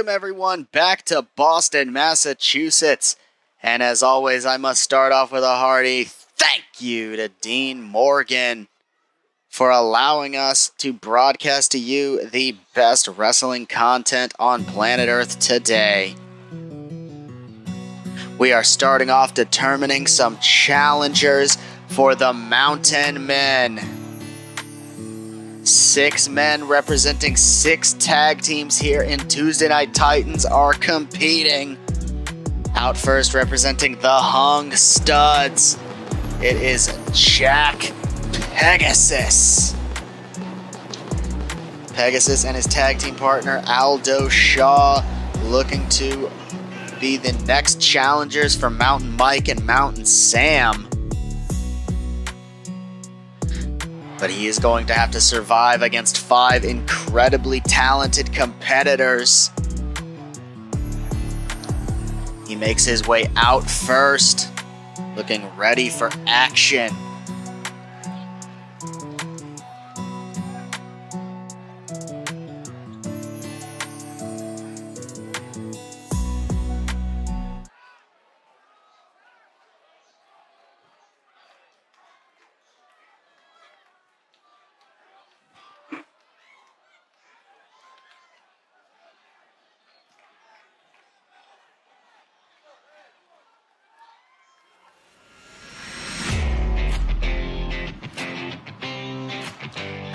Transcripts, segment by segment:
Welcome, everyone, back to Boston, Massachusetts. And as always, I must start off with a hearty thank you to Dean Morgan for allowing us to broadcast to you the best wrestling content on planet Earth today. We are starting off determining some challengers for the Mountain Men. Six men representing six tag teams here in Tuesday Night Titans are competing. Out first, representing the Hung Studs, it is Jack Pegasus. Pegasus and his tag team partner Aldo Shaw looking to be the next challengers for Mountain Mike and Mountain Sam. But he is going to have to survive against five incredibly talented competitors. He makes his way out first, looking ready for action.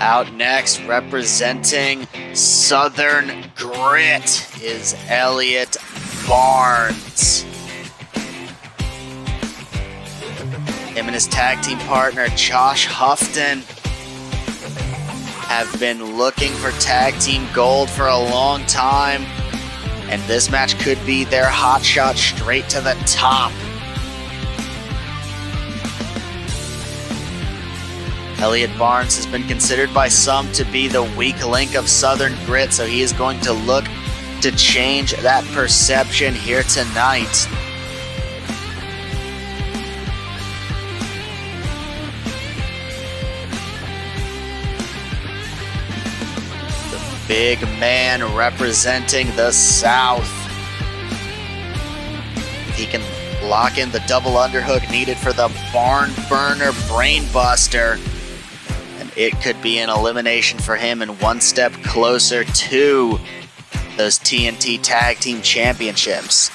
Out next, representing Southern Grit, is Elliot Barnes. Him and his tag team partner, Josh Hufton, have been looking for tag team gold for a long time, and this match could be their hot shot straight to the top. Elliot Barnes has been considered by some to be the weak link of Southern Grit, so he is going to look to change that perception here tonight. The big man representing the South. He can lock in the double underhook needed for the barn burner brainbuster it could be an elimination for him and one step closer to those TNT Tag Team Championships.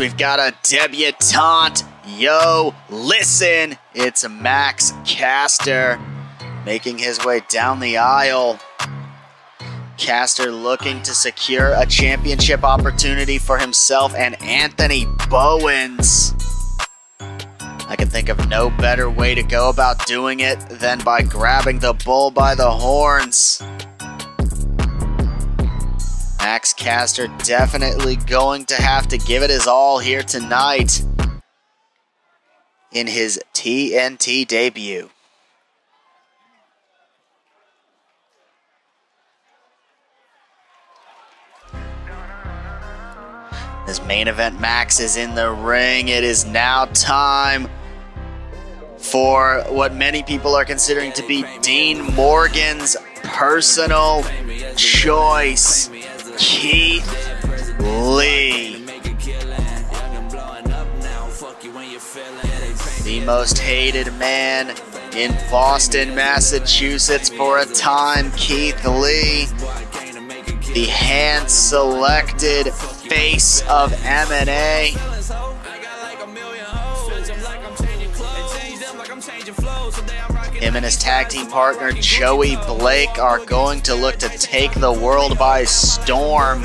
We've got a debutante. Yo, listen, it's Max Caster making his way down the aisle. Caster looking to secure a championship opportunity for himself and Anthony Bowens. I can think of no better way to go about doing it than by grabbing the bull by the horns. Max Caster definitely going to have to give it his all here tonight in his TNT debut. As main event Max is in the ring, it is now time for what many people are considering to be Dean Morgan's personal choice. Keith Lee. The most hated man in Boston, Massachusetts for a time, Keith Lee. The hand selected face of M&A. Him and his tag team partner Joey Blake are going to look to take the world by storm.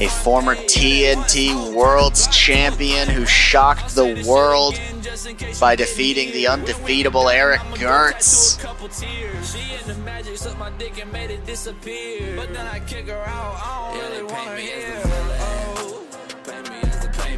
A former TNT World's Champion who shocked the world by defeating the undefeatable Eric Gertz.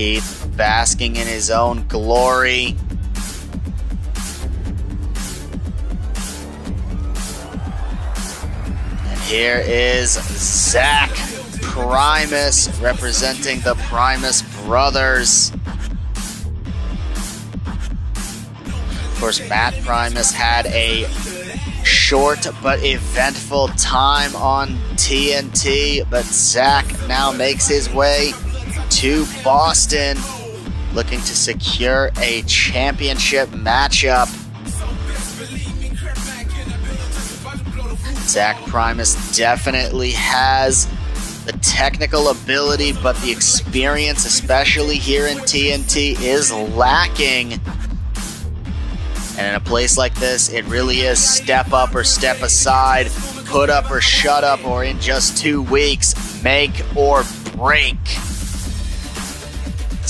Keith basking in his own glory. And here is Zach Primus representing the Primus brothers. Of course, Matt Primus had a short but eventful time on TNT, but Zach now makes his way to Boston looking to secure a championship matchup. Zach Primus definitely has the technical ability, but the experience, especially here in TNT, is lacking. And in a place like this, it really is step up or step aside, put up or shut up, or in just two weeks, make or break.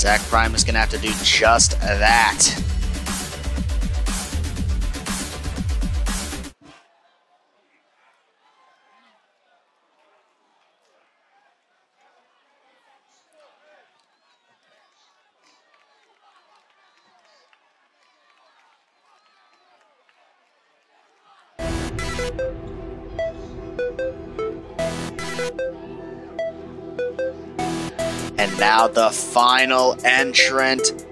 Zach Primus is going to have to do just that. Now the final entrant,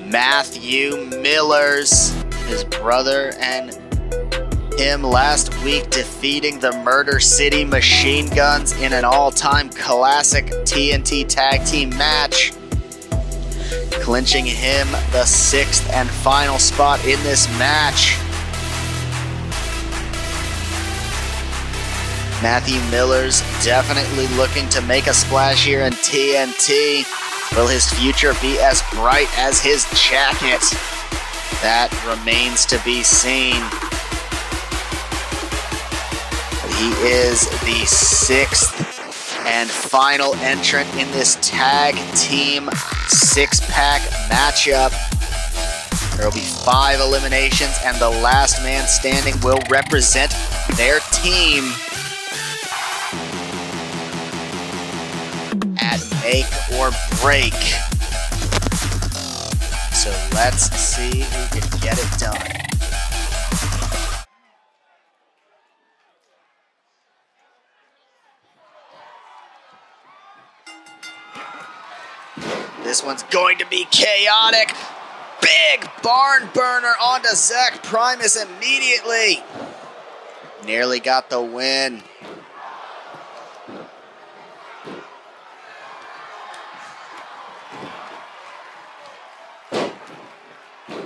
Matthew Millers, his brother and him last week defeating the Murder City Machine Guns in an all-time classic TNT tag team match, clinching him the sixth and final spot in this match. Matthew Miller's definitely looking to make a splash here in TNT. Will his future be as bright as his jacket? That remains to be seen. He is the sixth and final entrant in this tag team six pack matchup. There will be five eliminations, and the last man standing will represent their team make or break. So let's see who can get it done. This one's going to be chaotic. Big barn burner onto Zach Primus immediately. Nearly got the win.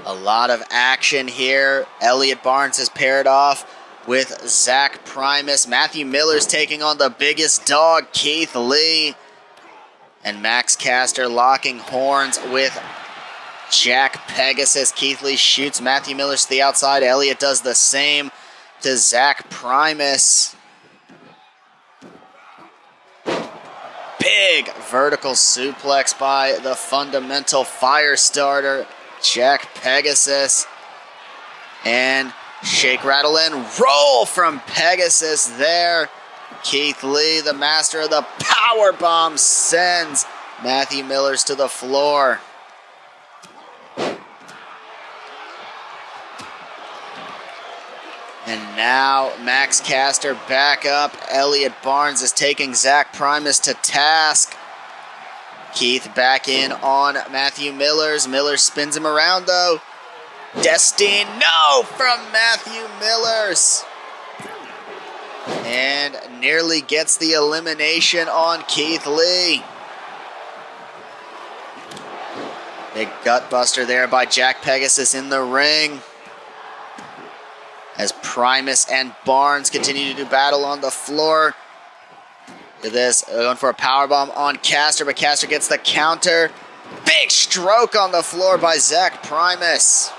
A lot of action here. Elliot Barnes has paired off with Zach Primus. Matthew Miller's taking on the biggest dog, Keith Lee. And Max Caster locking horns with Jack Pegasus. Keith Lee shoots Matthew Miller to the outside. Elliot does the same to Zach Primus. Big vertical suplex by the fundamental fire starter. Jack Pegasus. And shake, rattle, and roll from Pegasus there. Keith Lee, the master of the power bomb, sends Matthew Millers to the floor. And now Max Caster back up. Elliot Barnes is taking Zach Primus to task. Keith back in on Matthew Millers. Miller spins him around though. Destine, no from Matthew Millers. And nearly gets the elimination on Keith Lee. Big gut buster there by Jack Pegasus in the ring. As Primus and Barnes continue to do battle on the floor. At this, going for a power bomb on Caster, but Caster gets the counter. Big stroke on the floor by Zach Primus.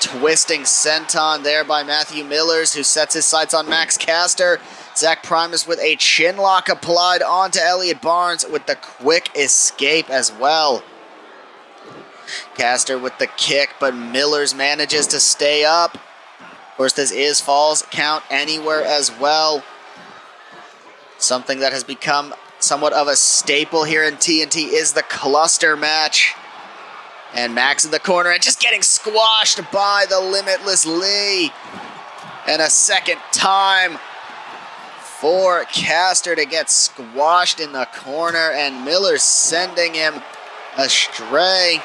Twisting senton there by Matthew Millers, who sets his sights on Max Caster. Zach Primus with a chin lock applied onto Elliot Barnes with the quick escape as well. Caster with the kick, but Millers manages to stay up. Of course, this is falls count anywhere as well. Something that has become somewhat of a staple here in TNT is the cluster match. And Max in the corner and just getting squashed by the Limitless Lee. And a second time for Caster to get squashed in the corner and Miller sending him astray.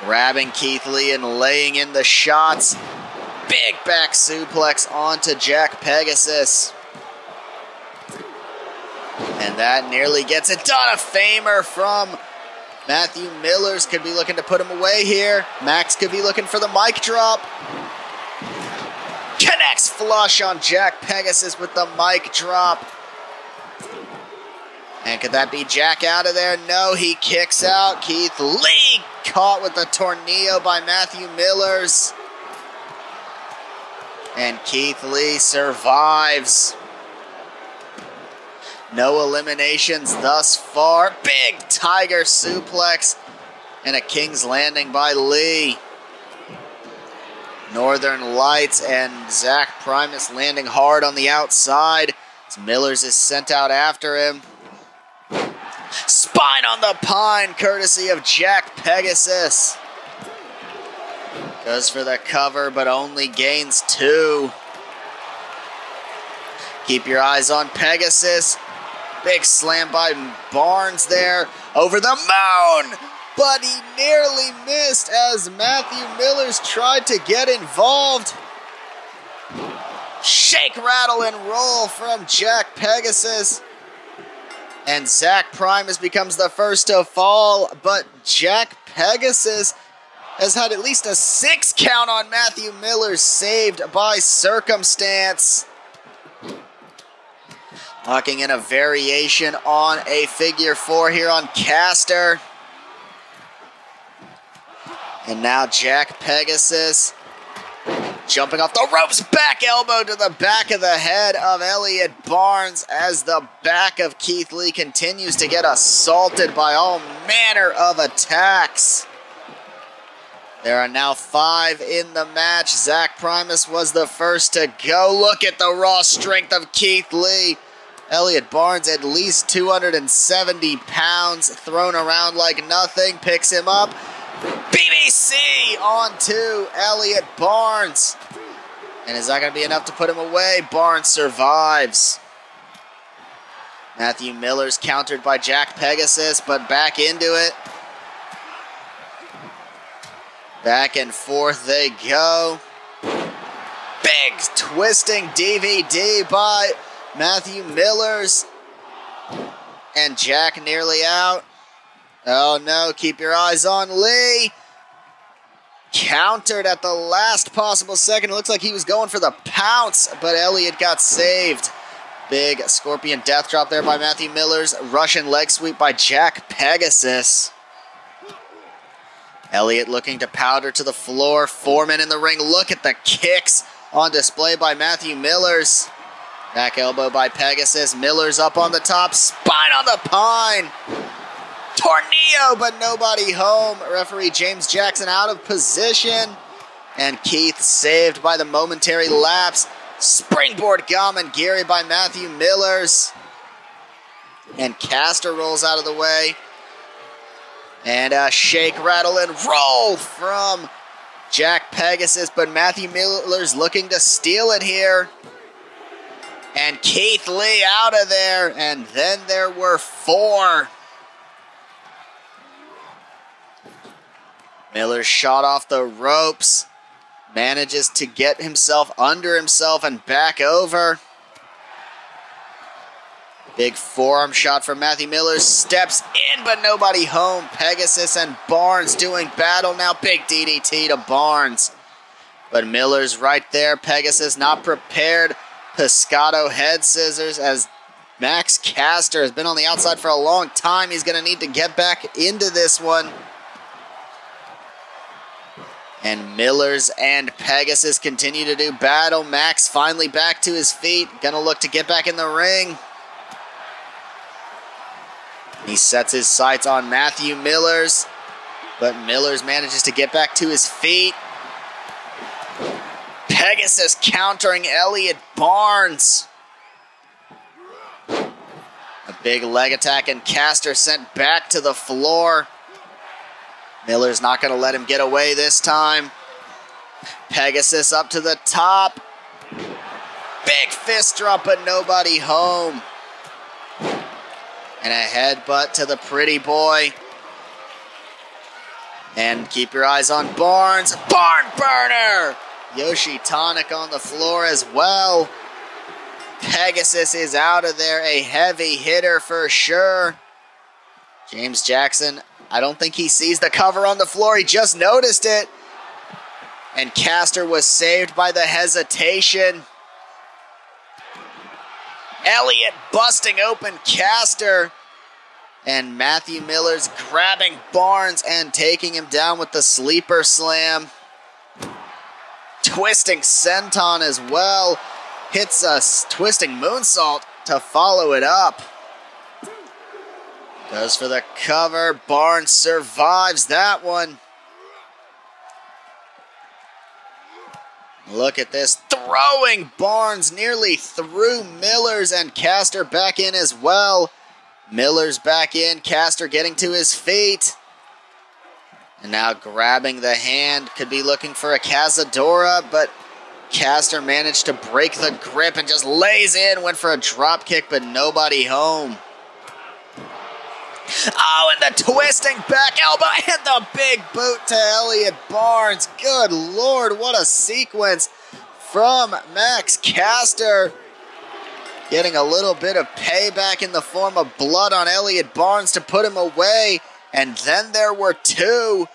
Grabbing Keith Lee and laying in the shots. Big back suplex onto Jack Pegasus. And that nearly gets it done. A famer from Matthew Millers could be looking to put him away here. Max could be looking for the mic drop. Connects flush on Jack Pegasus with the mic drop. And could that be Jack out of there? No, he kicks out. Keith Lee caught with the tornado by Matthew Millers. And Keith Lee survives. No eliminations thus far. Big Tiger suplex and a King's Landing by Lee. Northern Lights and Zach Primus landing hard on the outside. As Millers is sent out after him. Spine on the pine, courtesy of Jack Pegasus. Goes for the cover, but only gains two. Keep your eyes on Pegasus. Big slam by Barnes there over the mound. But he nearly missed as Matthew Millers tried to get involved. Shake, rattle, and roll from Jack Pegasus. And Zach Primus becomes the first to fall, but Jack Pegasus has had at least a six count on Matthew Miller, saved by circumstance. Locking in a variation on a figure four here on Caster. And now Jack Pegasus jumping off the ropes, back elbow to the back of the head of Elliot Barnes as the back of Keith Lee continues to get assaulted by all manner of attacks. There are now five in the match. Zach Primus was the first to go. Look at the raw strength of Keith Lee. Elliot Barnes, at least 270 pounds, thrown around like nothing, picks him up. BBC on to Elliot Barnes. And is that going to be enough to put him away? Barnes survives. Matthew Miller's countered by Jack Pegasus, but back into it. Back and forth they go. Big twisting DVD by Matthew Millers. And Jack nearly out. Oh no, keep your eyes on Lee. Countered at the last possible second. It looks like he was going for the pounce, but Elliot got saved. Big scorpion death drop there by Matthew Millers. Russian leg sweep by Jack Pegasus. Elliot looking to powder to the floor. Foreman in the ring. Look at the kicks on display by Matthew Millers. Back elbow by Pegasus. Miller's up on the top. Spine on the pine. Tornillo, but nobody home. Referee James Jackson out of position. And Keith saved by the momentary lapse. Springboard gamengiri by Matthew Millers. And Caster rolls out of the way. And a shake, rattle, and roll from Jack Pegasus. But Matthew Miller's looking to steal it here. And Keith Lee out of there. And then there were four. Miller shot off the ropes. Manages to get himself under himself and back over. Big forearm shot from Matthew Miller. Steps in, but nobody home. Pegasus and Barnes doing battle now. Big DDT to Barnes. But Miller's right there. Pegasus not prepared. Pescado head scissors as Max Caster has been on the outside for a long time. He's going to need to get back into this one. And Millers and Pegasus continue to do battle. Max finally back to his feet. Gonna look to get back in the ring. He sets his sights on Matthew Millers, but Millers manages to get back to his feet. Pegasus countering Elliot Barnes. A big leg attack and Caster sent back to the floor. Miller's not going to let him get away this time. Pegasus up to the top. Big fist drop, but nobody home. And a headbutt to the pretty boy. And keep your eyes on Barnes. Barn burner! Yoshi Tonic on the floor as well. Pegasus is out of there. A heavy hitter for sure. James Jackson, I don't think he sees the cover on the floor. He just noticed it. And Caster was saved by the hesitation. Elliott busting open Caster. And Matthew Miller's grabbing Barnes and taking him down with the sleeper slam. Twisting senton as well. Hits a twisting moonsault to follow it up. Goes for the cover. Barnes survives that one. Look at this. Throwing Barnes nearly through Millers and Caster back in as well. Miller's back in. Caster getting to his feet. And now grabbing the hand. Could be looking for a Cazadora, but Caster managed to break the grip and just lays in. Went for a drop kick, but nobody home. Oh, and the twisting back elbow and the big boot to Elliot Barnes. Good lord, what a sequence from Max Caster. Getting a little bit of payback in the form of blood on Elliot Barnes to put him away. And then there were two.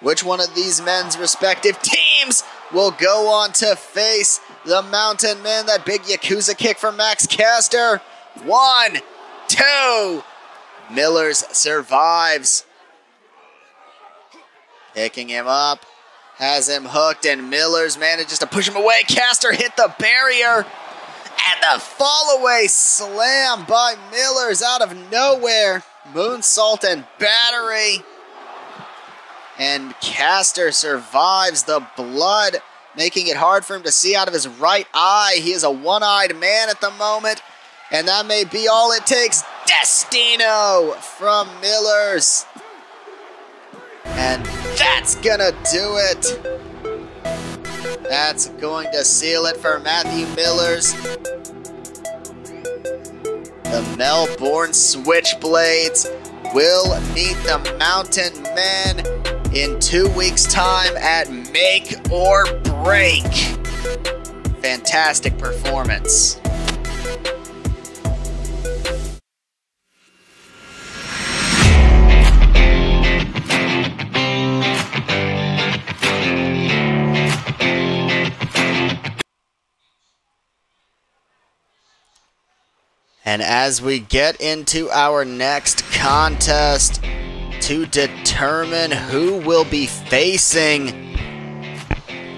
Which one of these men's respective teams will go on to face the Mountain Men? That big Yakuza kick from Max Caster. One, two. Millers survives. Picking him up. Has him hooked, and Millers manages to push him away. Caster hit the barrier. And the fallaway slam by Millers out of nowhere. Moonsault and battery. And Caster survives the blood, making it hard for him to see out of his right eye. He is a one eyed man at the moment. And that may be all it takes. Destino from Millers. And that's gonna do it. That's going to seal it for Matthew Millers. The Melbourne Switchblades will meet the Mountain Men in two weeks' time at Make or Break. Fantastic performance. And as we get into our next contest to determine who will be facing,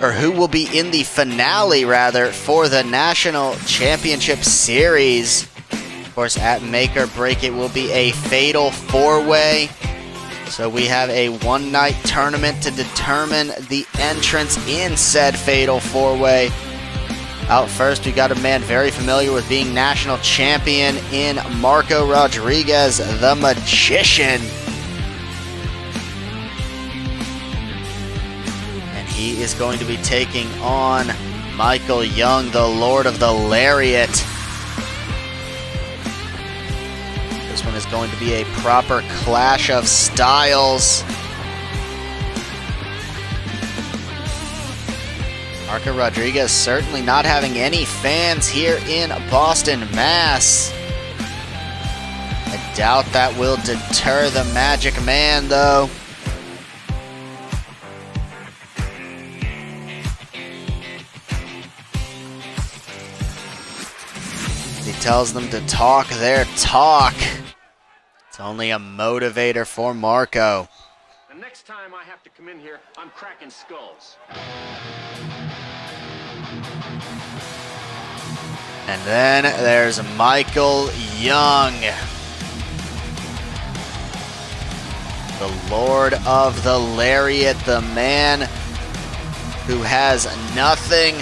or who will be in the finale, rather, for the National Championship Series. Of course, at Make or Break, it will be a fatal four way. So we have a one night tournament to determine the entrance in said fatal four way. Out first, we got a man very familiar with being national champion in Marco Rodriguez, the Magician. And he is going to be taking on Michael Young, the Lord of the Lariat. This one is going to be a proper clash of styles. Marco Rodriguez certainly not having any fans here in Boston, Mass. I doubt that will deter the Magic Man, though. He tells them to talk their talk. It's only a motivator for Marco. The next time I have to come in here, I'm cracking skulls. And then there's Michael Young. The Lord of the Lariat, the man who has nothing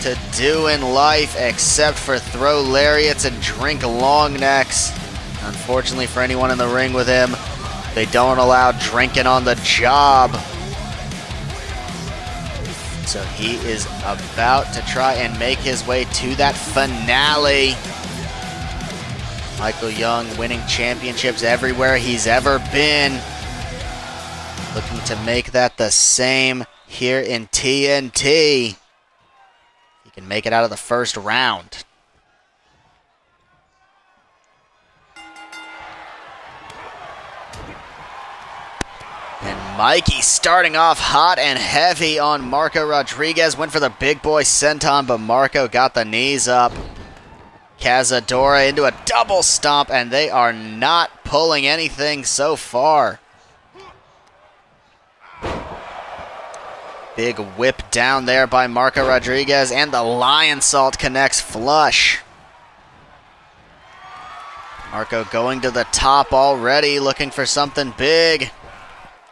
to do in life except for throw lariats and drink long necks. Unfortunately for anyone in the ring with him, they don't allow drinking on the job. So he is about to try and make his way to that finale. Michael Young winning championships everywhere he's ever been. Looking to make that the same here in TNT. He can make it out of the first round. And Mikey starting off hot and heavy on Marco Rodriguez. Went for the big boy senton, but Marco got the knees up. Cazadora into a double stomp, and they are not pulling anything so far. Big whip down there by Marco Rodriguez, and the Lionsault connects flush. Marco going to the top already, looking for something big.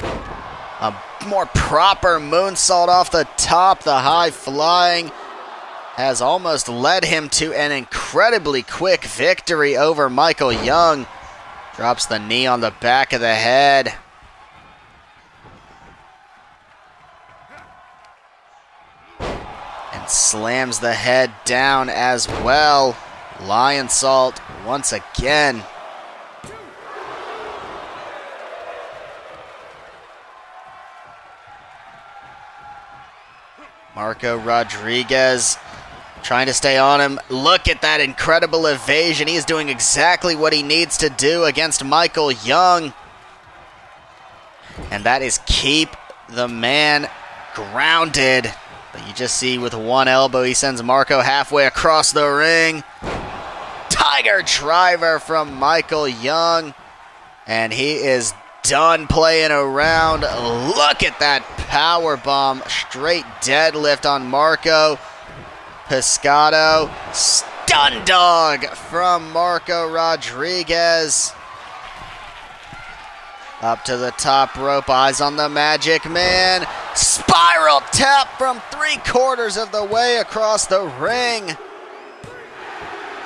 A more proper moonsault off the top, the high flying has almost led him to an incredibly quick victory over Michael Young. Drops the knee on the back of the head. And slams the head down as well. Lionsault once again. Marco Rodriguez trying to stay on him. Look at that incredible evasion. He is doing exactly what he needs to do against Michael Young. And that is keep the man grounded. But you just see with one elbow, he sends Marco halfway across the ring. Tiger driver from Michael Young. And he is done playing around. Look at that power bomb. Straight deadlift on Marco. Pescado. Stun dog from Marco Rodriguez. Up to the top rope. Eyes on the Magic Man. Spiral tap from three quarters of the way across the ring.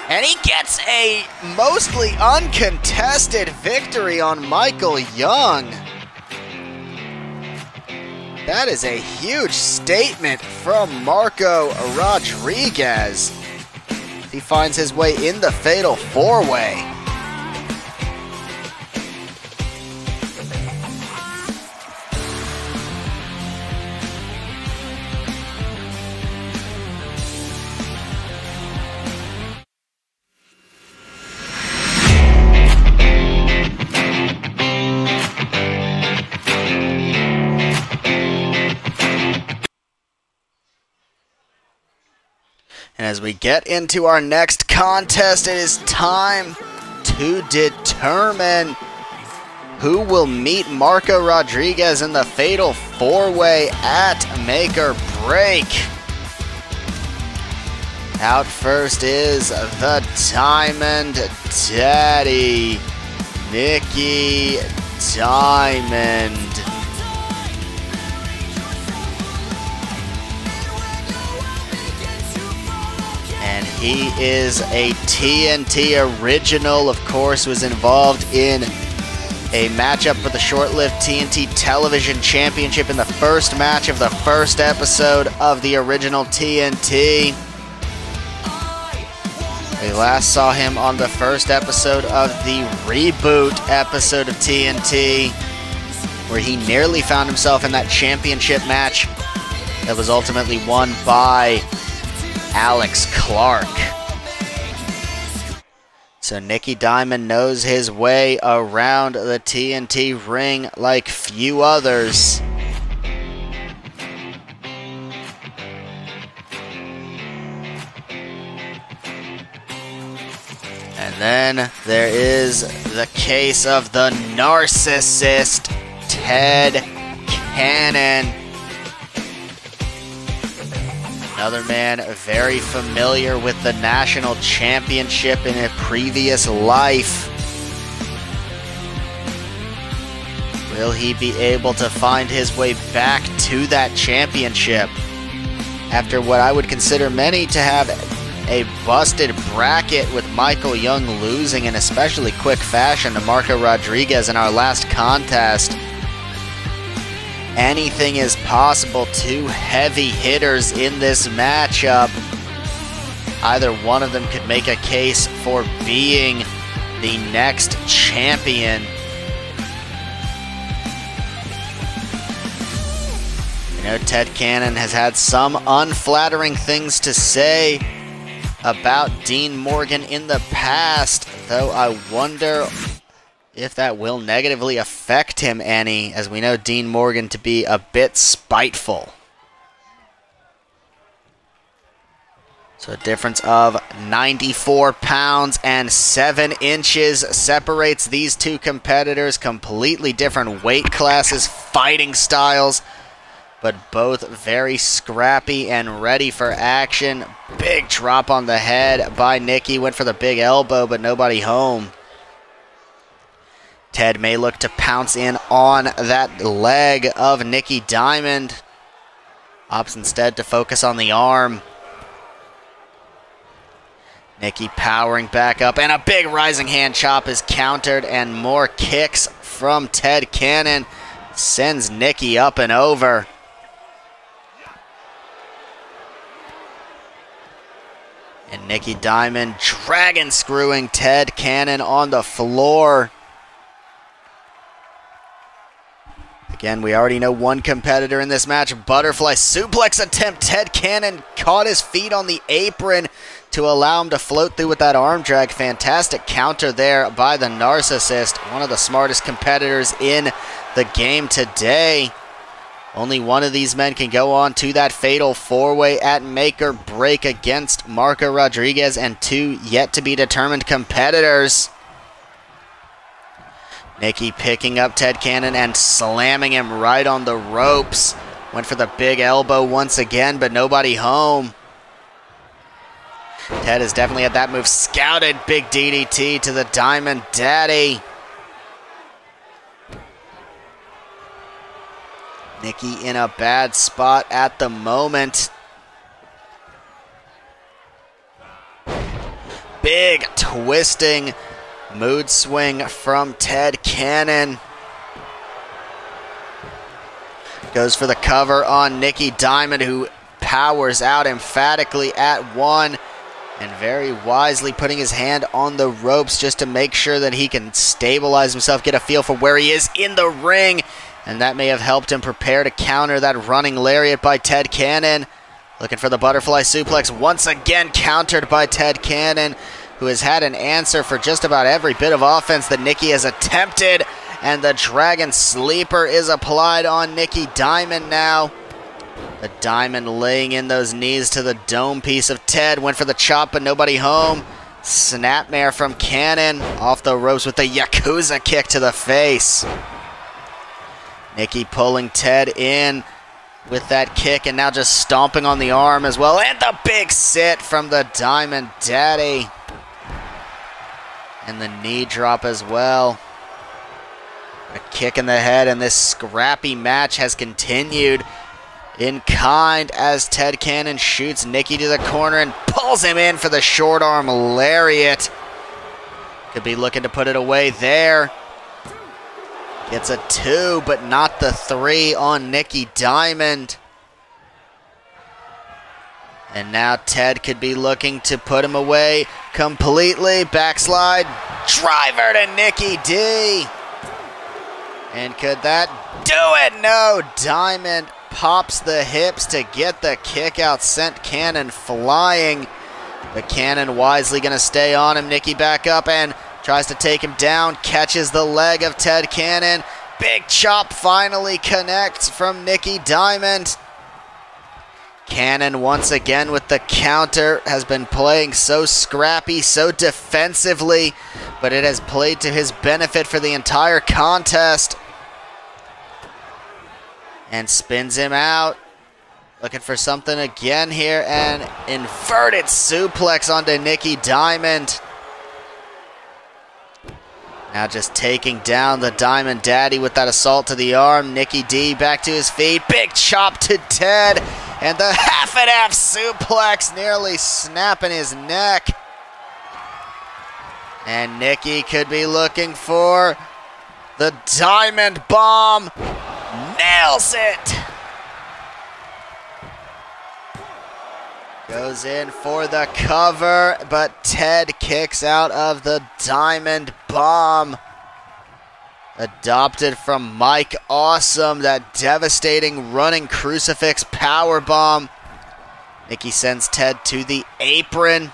And he gets a mostly uncontested victory on Michael Young. That is a huge statement from Marco Rodriguez. He finds his way in the fatal four we get into our next contest, it is time to determine who will meet Marco Rodriguez in the fatal four-way at Make or Break. Out first is the Diamond Daddy, Nikki Diamond. And he is a TNT original. Of course, was involved in a matchup for the short-lived TNT Television Championship in the first match of the first episode of the original TNT. We last saw him on the first episode of the reboot episode of TNT, where he nearly found himself in that championship match that was ultimately won by Alex Clark. So Nicky Diamond knows his way around the TNT ring like few others. And then there is the case of the narcissist, Ted Cannon. Another man very familiar with the national championship in a previous life. Will he be able to find his way back to that championship? After what I would consider many to have a busted bracket with Michael Young losing in especially quick fashion to Marco Rodriguez in our last contest. Anything is possible. Two heavy hitters in this matchup. Either one of them could make a case for being the next champion. You know, Ted Cannon has had some unflattering things to say about Dean Morgan in the past, though I wonder if that will negatively affect him any, as we know Dean Morgan to be a bit spiteful. So a difference of 94 pounds and 7 inches separates these two competitors. Completely different weight classes, fighting styles but both very scrappy and ready for action. Big drop on the head by Nikki. Went for the big elbow, but nobody home. Ted may look to pounce in on that leg of Nikki Diamond. Opts instead to focus on the arm. Nikki powering back up, and a big rising hand chop is countered, and more kicks from Ted Cannon sends Nikki up and over. And Nikki Diamond dragon screwing Ted Cannon on the floor. Again, we already know one competitor in this match. Butterfly suplex attempt. Ted Cannon caught his feet on the apron to allow him to float through with that arm drag. Fantastic counter there by the Narcissist, one of the smartest competitors in the game today. Only one of these men can go on to that fatal four-way at make or break against Marco Rodriguez and two yet to be determined competitors. Nicky picking up Ted Cannon and slamming him right on the ropes. Went for the big elbow once again, but nobody home. Ted has definitely had that move scouted. Big DDT to the Diamond Daddy. Nikki in a bad spot at the moment. Big twisting mood swing from Ted Cannon. Goes for the cover on Nikki Diamond, who powers out emphatically at one and very wisely putting his hand on the ropes just to make sure that he can stabilize himself, get a feel for where he is in the ring and that may have helped him prepare to counter that running lariat by Ted Cannon. Looking for the butterfly suplex once again countered by Ted Cannon, who has had an answer for just about every bit of offense that Nikki has attempted. And the Dragon Sleeper is applied on Nikki Diamond now. The Diamond laying in those knees to the dome piece of Ted. Went for the chop, but nobody home. Snapmare from Cannon off the ropes with the Yakuza kick to the face. Nikki pulling Ted in with that kick and now just stomping on the arm as well. And the big sit from the Diamond Daddy. And the knee drop as well. A kick in the head, and this scrappy match has continued in kind as Ted Cannon shoots Nicky to the corner and pulls him in for the short arm lariat. Could be looking to put it away there. Gets a two, but not the three on Nicky Diamond. And now Ted could be looking to put him away completely. Backslide. Driver to Nikki D. And could that do it? No. Diamond pops the hips to get the kick out. Sent Cannon flying. But Cannon wisely going to stay on him. Nikki back up and tries to take him down. Catches the leg of Ted Cannon. Big chop finally connects from Nikki Diamond. Cannon once again with the counter has been playing so scrappy, so defensively, but it has played to his benefit for the entire contest. And spins him out. Looking for something again here and inverted suplex onto Nikki Diamond. Now just taking down the Diamond Daddy with that assault to the arm. Nikki D back to his feet. Big chop to Ted. And the half and half suplex nearly snapping his neck. And Nikki could be looking for the Diamond Bomb. Nails it. Goes in for the cover, but Ted kicks out of the Diamond Bomb. Adopted from Mike Awesome, that devastating running crucifix power bomb. Nikki sends Ted to the apron.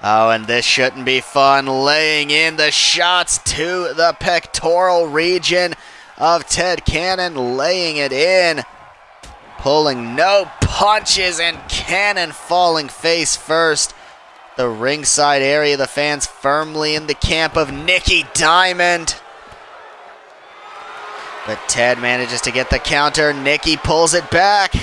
Oh, and this shouldn't be fun. Laying in the shots to the pectoral region of Ted Cannon, laying it in. Pulling no punches and Cannon falling face first. The ringside area, the fans firmly in the camp of Nikki Diamond. But Ted manages to get the counter. Nikki pulls it back.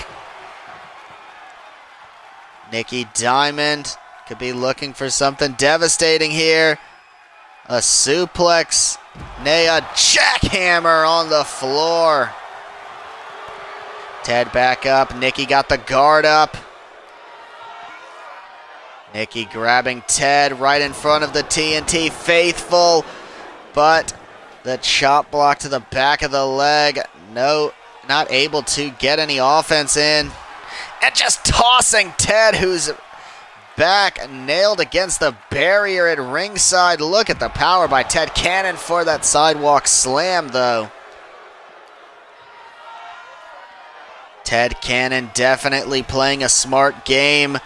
Nikki Diamond could be looking for something devastating here. A suplex, nay, a jackhammer on the floor. Ted back up. Nikki got the guard up. Nikki grabbing Ted right in front of the TNT faithful, but the chop block to the back of the leg. No, not able to get any offense in. And just tossing Ted, who's back, nailed against the barrier at ringside. Look at the power by Ted Cannon for that sidewalk slam, though. Ted Cannon definitely playing a smart game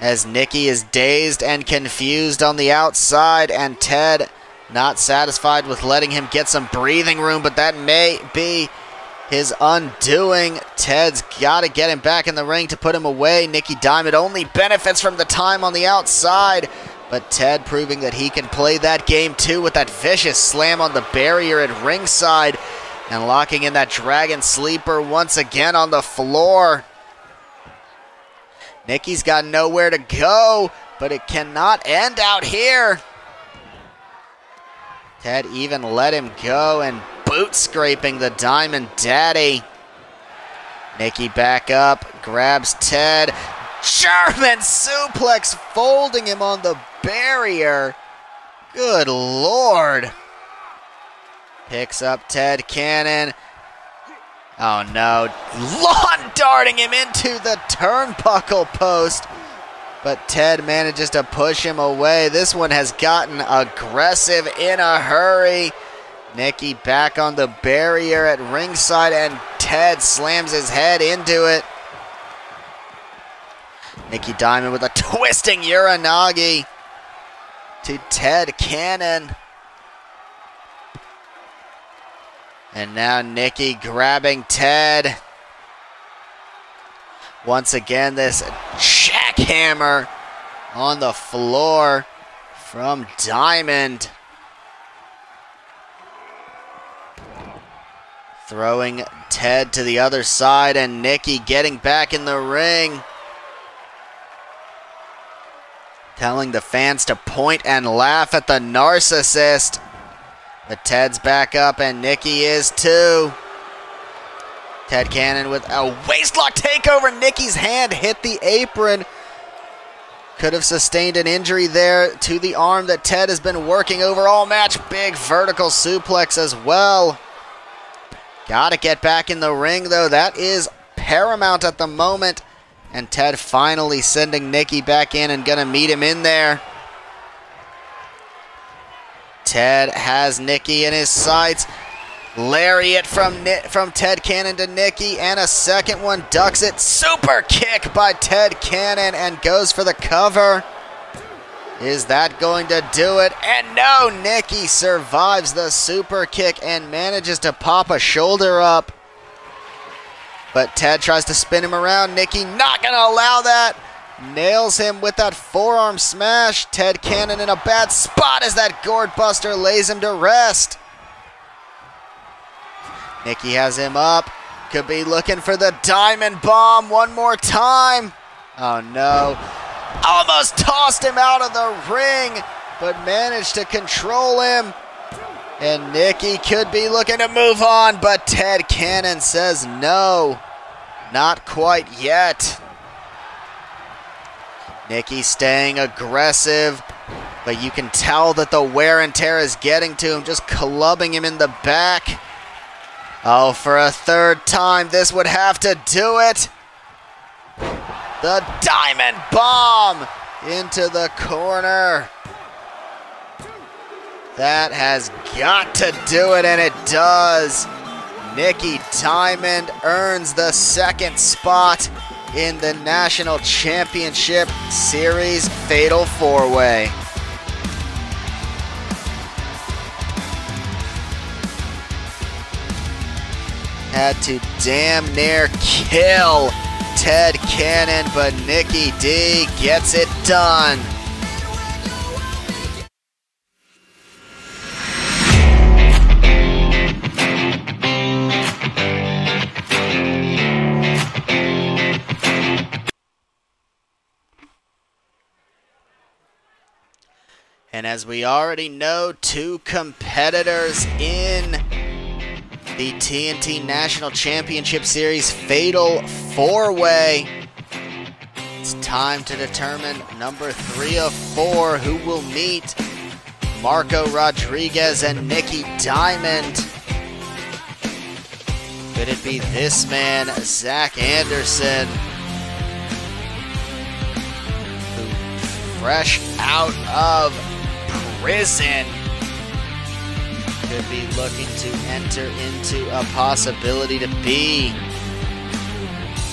as Nikki is dazed and confused on the outside and Ted not satisfied with letting him get some breathing room, but that may be his undoing. Ted's got to get him back in the ring to put him away. Nikki Diamond only benefits from the time on the outside, but Ted proving that he can play that game too with that vicious slam on the barrier at ringside. And locking in that Dragon Sleeper once again on the floor. Nikki's got nowhere to go, but it cannot end out here. Ted even let him go and boot scraping the Diamond Daddy. Nikki back up, grabs Ted. German suplex, folding him on the barrier. Good lord. Picks up Ted Cannon. Oh no. Lawn darting him into the turnbuckle post. But Ted manages to push him away. This one has gotten aggressive in a hurry. Nikki back on the barrier at ringside, and Ted slams his head into it. Nikki Diamond with a twisting Uranage to Ted Cannon. And now Nikki grabbing Ted. Once again, this jackhammer on the floor from Diamond. Throwing Ted to the other side and Nikki getting back in the ring. Telling the fans to point and laugh at the narcissist. But Ted's back up, and Nikki is too. Ted Cannon with a waistlock takeover. Nikki's hand hit the apron. Could have sustained an injury there to the arm that Ted has been working over all match. Big vertical suplex as well. Got to get back in the ring, though. That is paramount at the moment. And Ted finally sending Nikki back in and going to meet him in there. Ted has Nikki in his sights. Lariat from from Ted Cannon to Nikki, and a second one ducks it. Super kick by Ted Cannon and goes for the cover. Is that going to do it? And no, Nikki survives the super kick and manages to pop a shoulder up. But Ted tries to spin him around. Nikki not going to allow that. Nails him with that forearm smash. Ted Cannon in a bad spot as that gourd buster lays him to rest. Nikki has him up. Could be looking for the diamond bomb one more time. Oh no. Almost tossed him out of the ring, but managed to control him. And Nikki could be looking to move on, but Ted Cannon says no. Not quite yet. Nikki staying aggressive, but you can tell that the wear and tear is getting to him, just clubbing him in the back. Oh, for a third time, this would have to do it. The diamond bomb into the corner. That has got to do it, and it does. Nikki Diamond earns the second spot in the National Championship Series Fatal 4-Way. Had to damn near kill Ted Cannon, but Nikki D gets it done. As we already know, two competitors in the TNT National Championship Series Fatal 4-Way. It's time to determine number three of four who will meet Marco Rodriguez and Nikki Diamond. Could it be this man, Zach Anderson, fresh out of prison could be looking to enter into a possibility to be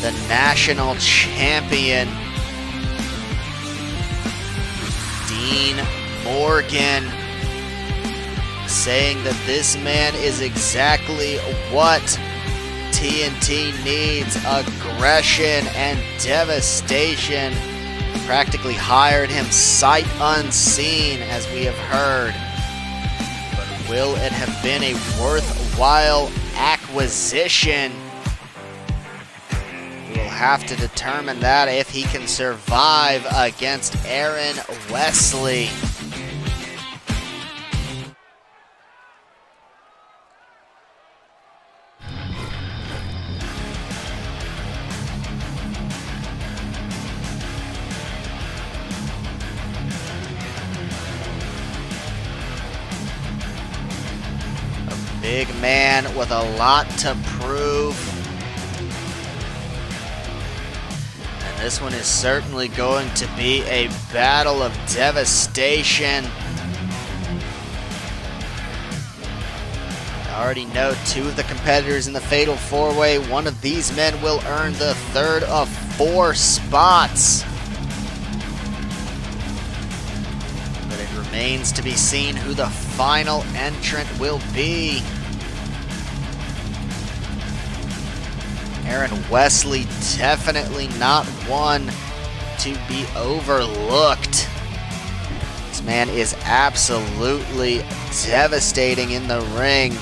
the national champion. Dean Morgan saying that this man is exactly what TNT needs aggression and devastation. Practically hired him sight unseen, as we have heard. But will it have been a worthwhile acquisition? We'll have to determine that if he can survive against Aaron Wesley. Big man with a lot to prove. And this one is certainly going to be a battle of devastation. I already know two of the competitors in the Fatal 4-Way. One of these men will earn the third of four spots. But it remains to be seen who the final entrant will be. Aaron Wesley definitely not one to be overlooked. This man is absolutely devastating in the ring.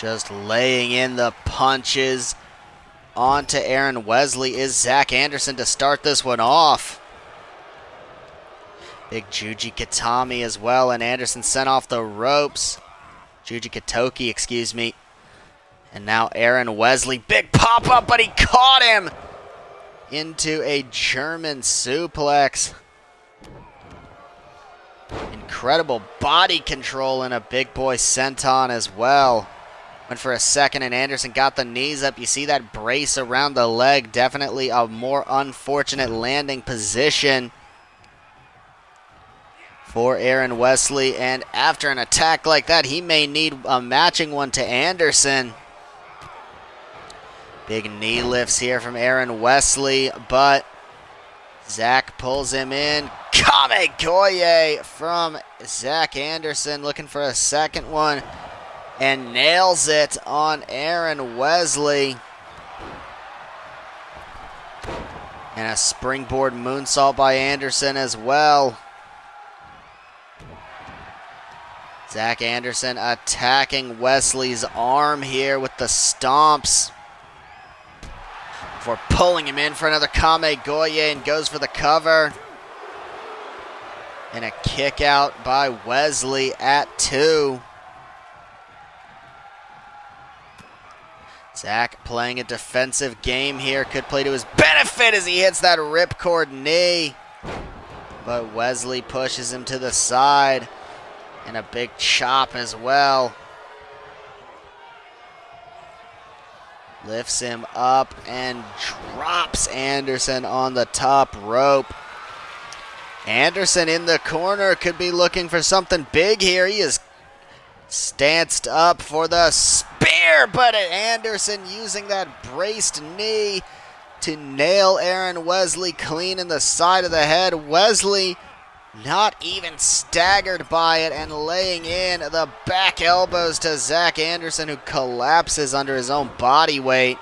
Just laying in the punches onto Aaron Wesley is Zach Anderson to start this one off. Big Juji Katami as well, and Anderson sent off the ropes. Juji Katoki, excuse me. And now Aaron Wesley, big pop up, but he caught him into a German suplex. incredible body control and a big boy senton as well. Went for a second, and Anderson got the knees up. You see that brace around the leg. Definitely a more unfortunate landing position for Aaron Wesley. And after an attack like that, he may need a matching one to Anderson. Big knee lifts here from Aaron Wesley, but Zach pulls him in. Kamigoye from Zach Anderson looking for a second one and nails it on Aaron Wesley. And a springboard moonsault by Anderson as well. Zach Anderson attacking Wesley's arm here with the stomps. Before pulling him in for another Kamigoye and goes for the cover. And a kick out by Wesley at two. Zach playing a defensive game here. Could play to his benefit as he hits that ripcord knee. But Wesley pushes him to the side. And a big chop as well. Lifts him up and drops Anderson on the top rope. Anderson in the corner could be looking for something big here. He is stanced up for the spear, but Anderson using that braced knee to nail Aaron Wesley clean in the side of the head. Wesley not even staggered by it and laying in the back elbows to Zach Anderson, who collapses under his own body weight.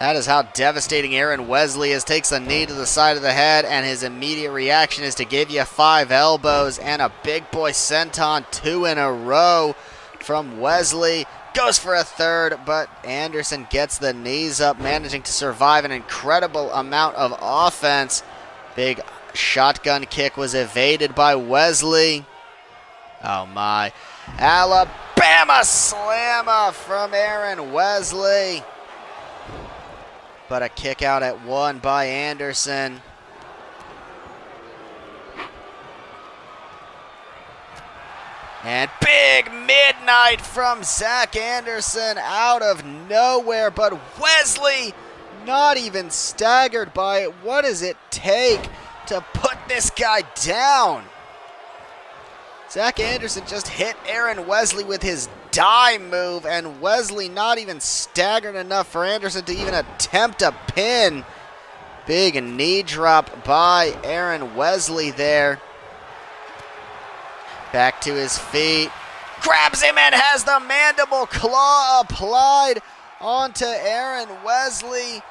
That is how devastating Aaron Wesley is. Takes a knee to the side of the head, and his immediate reaction is to give you five elbows and a big boy senton, two in a row from Wesley. Goes for a third, but Anderson gets the knees up, managing to survive an incredible amount of offense. Big shotgun kick was evaded by Wesley. Oh my. Alabama slammer from Aaron Wesley but a kick out at one by Anderson. And big midnight from Zach Anderson out of nowhere, but Wesley not even staggered by it. What does it take to put this guy down? Zach Anderson just hit Aaron Wesley with his dive move, and Wesley not even staggered enough for Anderson to even attempt a pin. Big knee drop by Aaron Wesley there. Back to his feet. Grabs him and has the mandible claw applied onto Aaron Wesley.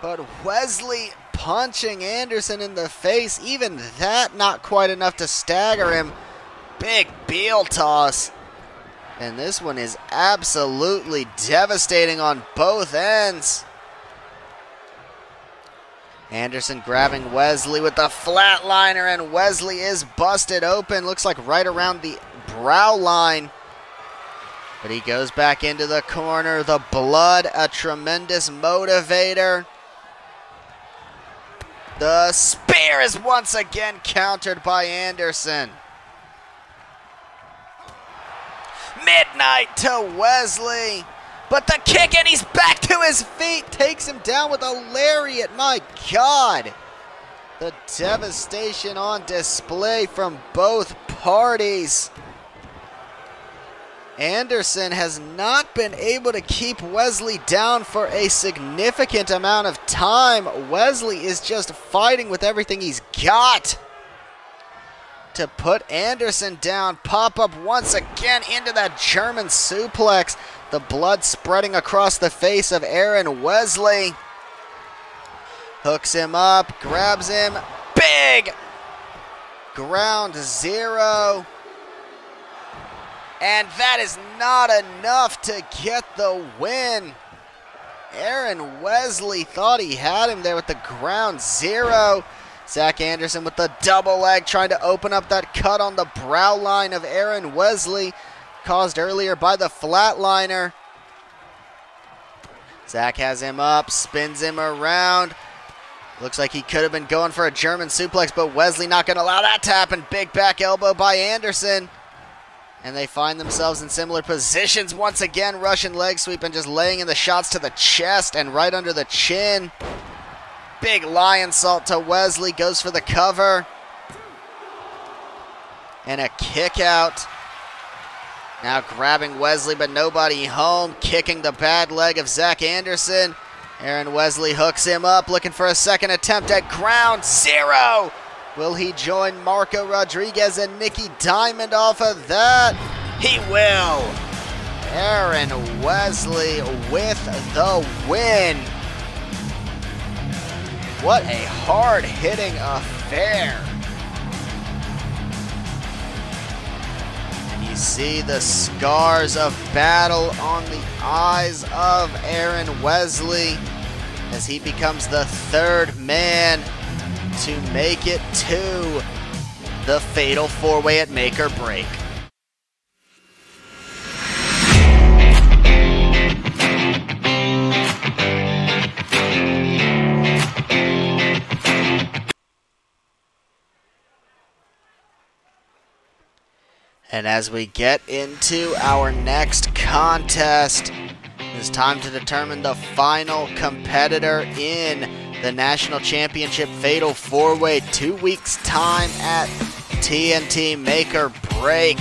But Wesley punching Anderson in the face. Even that not quite enough to stagger him. Big Beal toss. And this one is absolutely devastating on both ends. Anderson grabbing Wesley with the flatliner, and Wesley is busted open. Looks like right around the brow line. But he goes back into the corner. The blood, a tremendous motivator. The spear is once again countered by Anderson. Midnight to Wesley. But the kick, and he's back to his feet. Takes him down with a lariat. My God. The devastation on display from both parties. Anderson has not been able to keep Wesley down for a significant amount of time. Wesley is just fighting with everything he's got to put Anderson down. Pop up once again into that German suplex. The blood spreading across the face of Aaron Wesley. Hooks him up, grabs him. Big ground zero. And that is not enough to get the win. Aaron Wesley thought he had him there with the ground zero. Zach Anderson with the double leg trying to open up that cut on the brow line of Aaron Wesley caused earlier by the flatliner. Zach has him up, spins him around. Looks like he could have been going for a German suplex, but Wesley not going to allow that to happen. Big back elbow by Anderson. And they find themselves in similar positions once again. Russian leg sweep and just laying in the shots to the chest and right under the chin. Big Lionsault to Wesley. Goes for the cover. And a kick out. Now grabbing Wesley, but nobody home. Kicking the bad leg of Zach Anderson. Aaron Wesley hooks him up, looking for a second attempt at ground zero. Will he join Marco Rodriguez and Nikki Diamond off of that? He will. Aaron Wesley with the win. What a hard hitting affair. And you see the scars of battle on the eyes of Aaron Wesley as he becomes the third man to make it to the fatal four way at make or break. And as we get into our next contest, it's time to determine the final competitor in the National Championship Fatal 4-Way two weeks time at TNT Make or Break.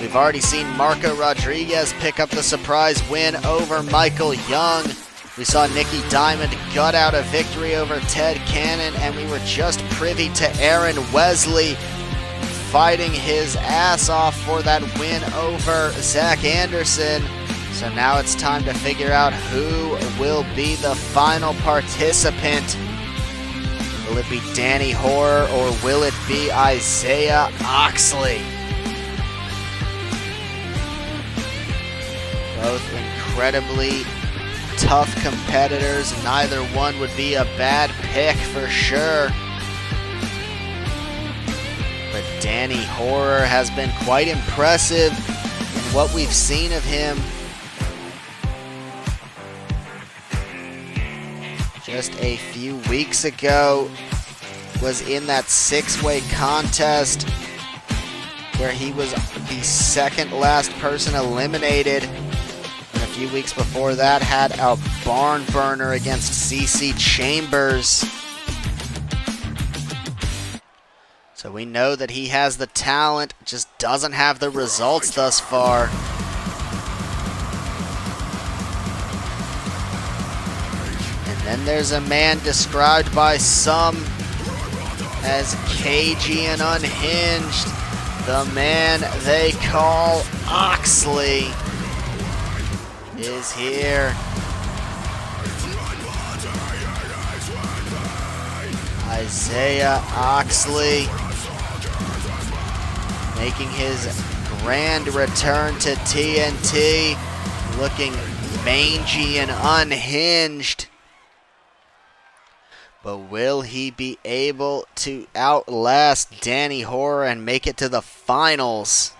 We've already seen Marco Rodriguez pick up the surprise win over Michael Young. We saw Nikki Diamond gut out a victory over Ted Cannon, and we were just privy to Aaron Wesley fighting his ass off for that win over Zach Anderson. So now it's time to figure out who will be the final participant. Will it be Danny Horror or will it be Isaiah Oxley? Both incredibly tough competitors. Neither one would be a bad pick for sure. But Danny Horror has been quite impressive in what we've seen of him just a few weeks ago was in that six-way contest where he was the second last person eliminated. Few weeks before that had a barn burner against CC Chambers. So we know that he has the talent, just doesn't have the results thus far. And then there's a man described by some as cagey and unhinged. The man they call Oxley is here. Isaiah Oxley making his grand return to TNT, looking mangy and unhinged. But will he be able to outlast Danny Horror and make it to the finals?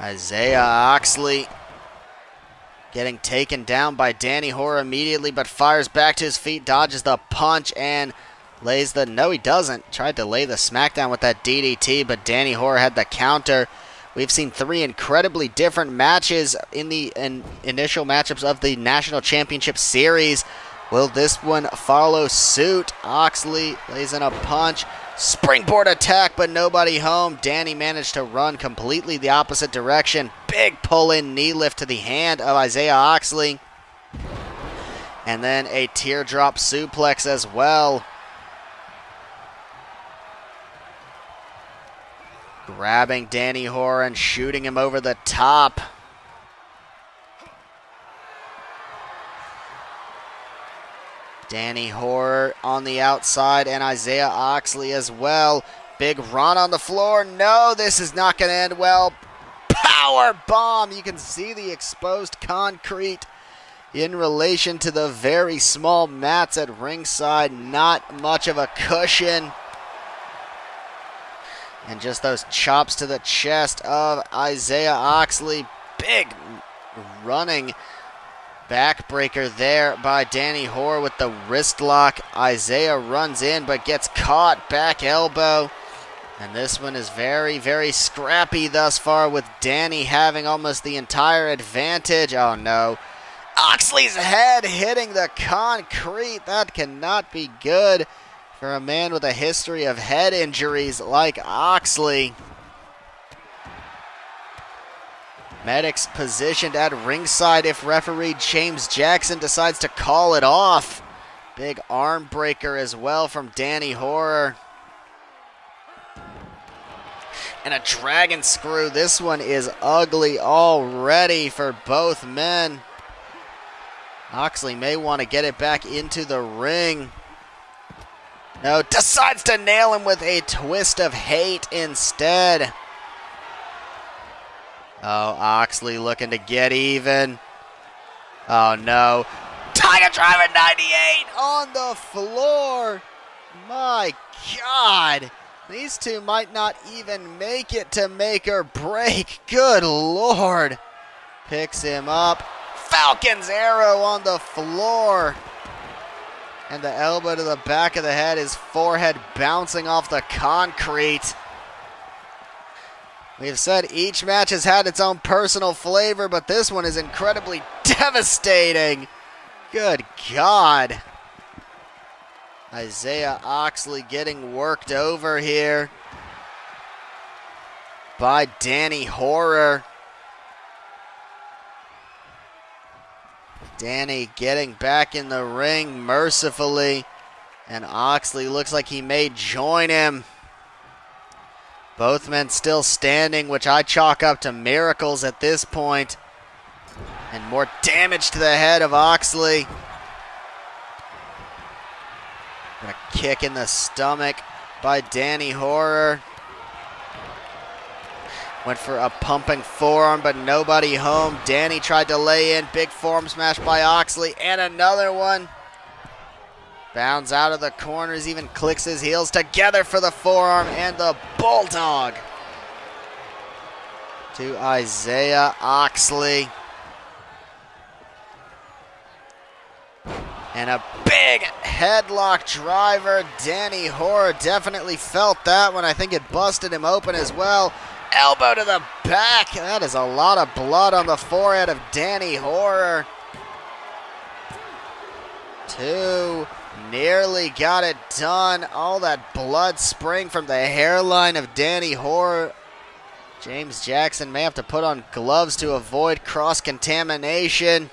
Isaiah Oxley getting taken down by Danny Horror immediately, but fires back to his feet, dodges the punch, and lays the... No, he doesn't. Tried to lay the smackdown with that DDT, but Danny Horror had the counter. We've seen three incredibly different matches in the in initial matchups of the National Championship Series. Will this one follow suit? Oxley lays in a punch. Springboard attack, but nobody home. Danny managed to run completely the opposite direction. Big pull in knee lift to the hand of Isaiah Oxley. And then a teardrop suplex as well. Grabbing Danny Horror, shooting him over the top. Danny Horror on the outside and Isaiah Oxley as well. Big run on the floor. No, this is not going to end well. Power bomb. You can see the exposed concrete in relation to the very small mats at ringside. Not much of a cushion. And just those chops to the chest of Isaiah Oxley. Big running Backbreaker there by Danny Horror with the wrist lock. Isaiah runs in but gets caught. Back elbow. And this one is very, very scrappy thus far with Danny having almost the entire advantage. Oh no. Oxley's head hitting the concrete. That cannot be good for a man with a history of head injuries like Oxley. Medics positioned at ringside if referee James Jackson decides to call it off. Big arm breaker as well from Danny Horror. And a dragon screw. This one is ugly already for both men. Oxley may want to get it back into the ring. No, decides to nail him with a twist of hate instead. Oh, Oxley looking to get even. Oh, no. Tiger Driver 98 on the floor. My God. These two might not even make it to make or break. Good Lord. Picks him up. Falcon's arrow on the floor. And the elbow to the back of the head, his forehead bouncing off the concrete. We've said each match has had its own personal flavor, but this one is incredibly devastating. Good God. Isaiah Oxley getting worked over here by Danny Horror. Danny getting back in the ring mercifully. And Oxley looks like he may join him. Both men still standing, which I chalk up to miracles at this point. And more damage to the head of Oxley. a kick in the stomach by Danny Horror. Went for a pumping forearm, but nobody home. Danny tried to lay in. Big forearm smash by Oxley. And another one. Bounds out of the corners, even clicks his heels together for the forearm and the Bulldog. To Isaiah Oxley. And a big headlock driver. Danny Horror definitely felt that one. I think it busted him open as well. Elbow to the back. That is a lot of blood on the forehead of Danny Horror. Two. Nearly got it done. All that blood spraying from the hairline of Danny Horror. James Jackson may have to put on gloves to avoid cross-contamination.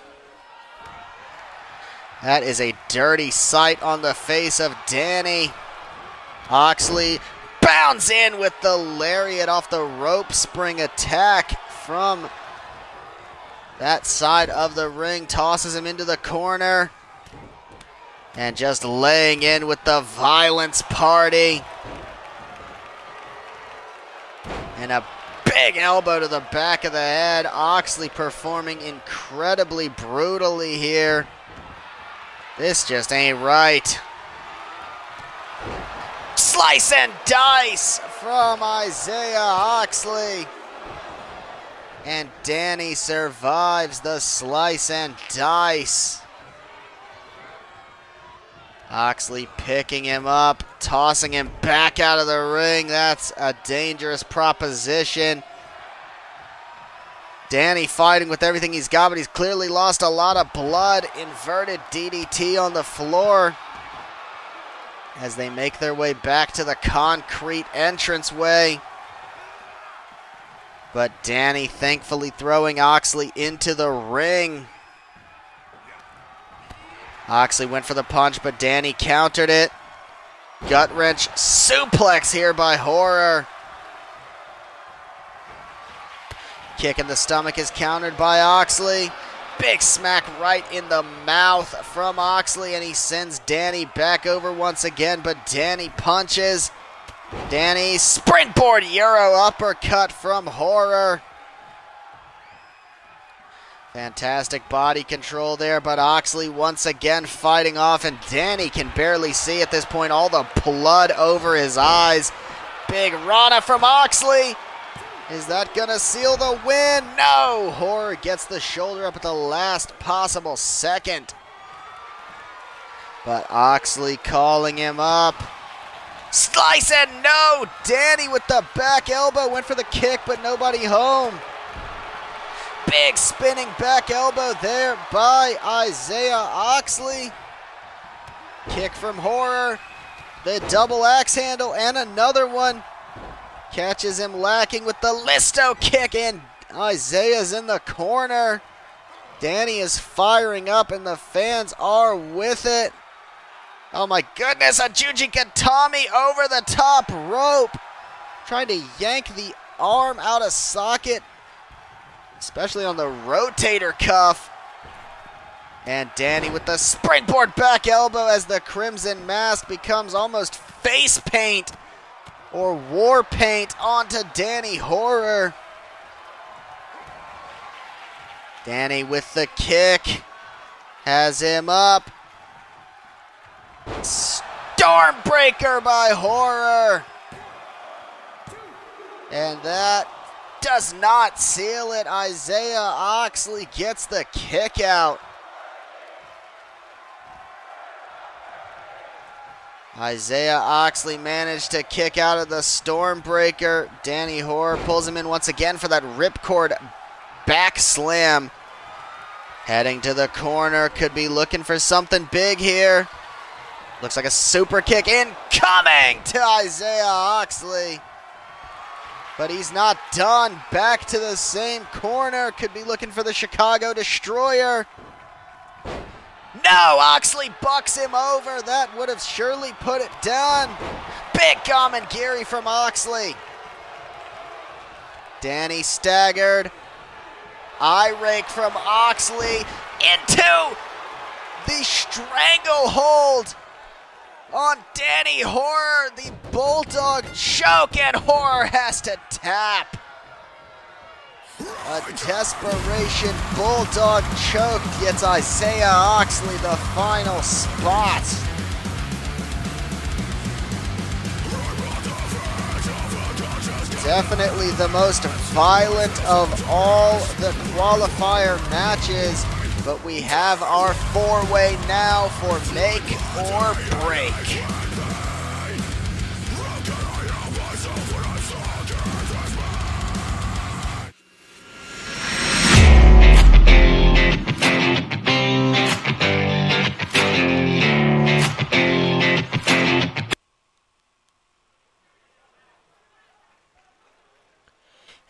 That is a dirty sight on the face of Danny. Oxley bounds in with the lariat off the rope spring attack from that side of the ring. Tosses him into the corner. And just laying in with the violence party. And a big elbow to the back of the head. Oxley performing incredibly brutally here. This just ain't right. Slice and dice from Isaiah Oxley. And Danny survives the slice and dice. Oxley picking him up, tossing him back out of the ring. That's a dangerous proposition. Danny fighting with everything he's got, but he's clearly lost a lot of blood. Inverted DDT on the floor as they make their way back to the concrete entranceway. But Danny thankfully throwing Oxley into the ring. Oxley went for the punch, but Danny countered it. Gut wrench suplex here by Horror. Kick in the stomach is countered by Oxley. Big smack right in the mouth from Oxley, and he sends Danny back over once again, but Danny punches. Danny springboard Euro uppercut from Horror. Fantastic body control there, but Oxley once again fighting off, and Danny can barely see at this point all the blood over his eyes. Big Rana from Oxley. Is that going to seal the win? No! Horror gets the shoulder up at the last possible second. But Oxley calling him up. Slice and no! Danny with the back elbow went for the kick, but nobody home. Big spinning back elbow there by Isaiah Oxley. Kick from Horror. The double axe handle and another one. Catches him lacking with the Listo kick, and Isaiah's in the corner. Danny is firing up, and the fans are with it. Oh my goodness, a Juji Gatami over the top rope. Trying to yank the arm out of socket, especially on the rotator cuff. And Danny with the springboard back elbow as the Crimson Mask becomes almost face paint or war paint onto Danny Horror. Danny with the kick. Has him up. Stormbreaker by Horror. And that does not seal it. Isaiah Oxley gets the kick out. Isaiah Oxley managed to kick out of the Stormbreaker. Danny Horror pulls him in once again for that ripcord back slam. Heading to the corner, could be looking for something big here. Looks like a super kick incoming to Isaiah Oxley. But he's not done. Back to the same corner. Could be looking for the Chicago Destroyer. No, Oxley bucks him over. That would have surely put it down. Big gamengiri from Oxley. Danny staggered. Eye rake from Oxley into the stranglehold on Danny Horror. The Bulldog choke and Horror has to tap. A desperation bulldog choke gets Isaiah Oxley the final spot. Definitely the most violent of all the qualifier matches, but we have our four-way now for make or break.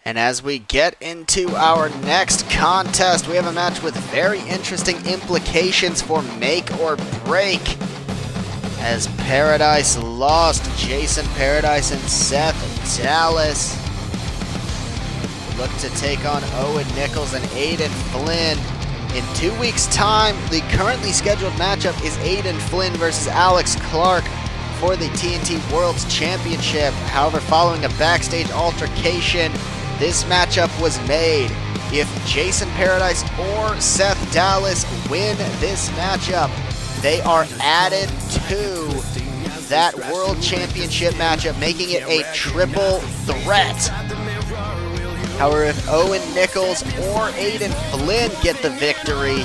And as we get into our next contest, we have a match with very interesting implications for make or break. As Paradise lost Jason Paradise and Seth Dallas look to take on Owen Nichols and Aiden Flynn. In two weeks' time, the currently scheduled matchup is Aiden Flynn versus Alex Clark for the TNT World Championship. However, following a backstage altercation, this matchup was made. If Jason Paradise or Seth Dallas win this matchup, they are added to that World Championship matchup, making it a triple threat. However, if Owen Nichols or Aiden Flynn get the victory,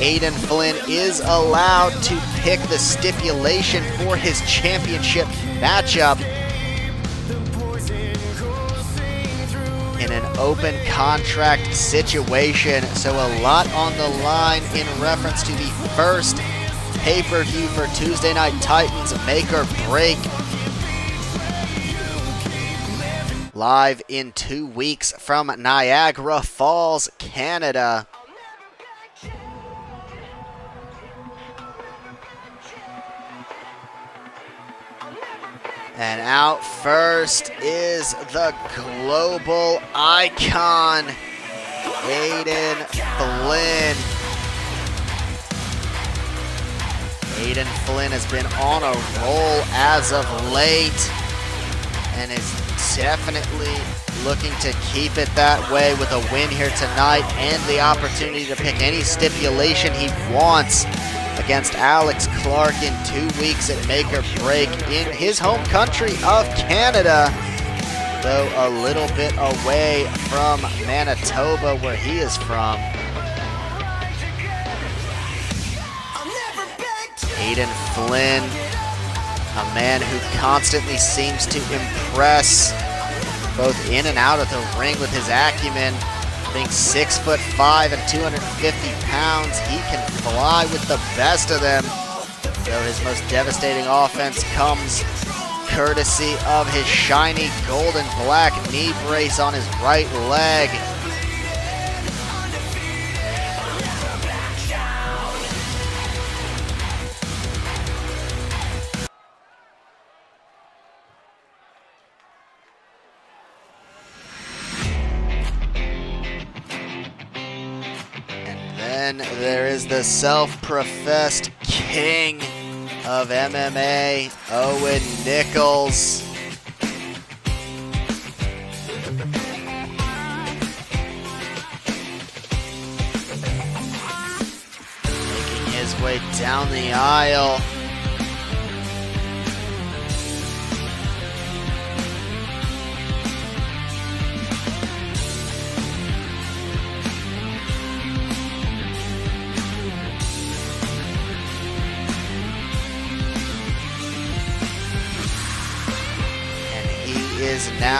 Aiden Flynn is allowed to pick the stipulation for his championship matchup in an open contract situation. So a lot on the line in reference to the first pay-per-view for Tuesday Night Titans Make or Break. Live in two weeks from Niagara Falls, Canada. And out first is the global icon, Aiden Flynn. Aiden Flynn has been on a roll as of late and is definitely looking to keep it that way with a win here tonight and the opportunity to pick any stipulation he wants against Alex Clark in two weeks at Make or Break in his home country of Canada. though a little bit away from Manitoba, where he is from. Aiden Flynn, a man who constantly seems to impress both in and out of the ring with his acumen. Being six foot five and 250 pounds, he can fly with the best of them. Though his most devastating offense comes courtesy of his shiny golden black knee brace on his right leg. The self-professed king of MMA, Owen Nichols. Making his way down the aisle.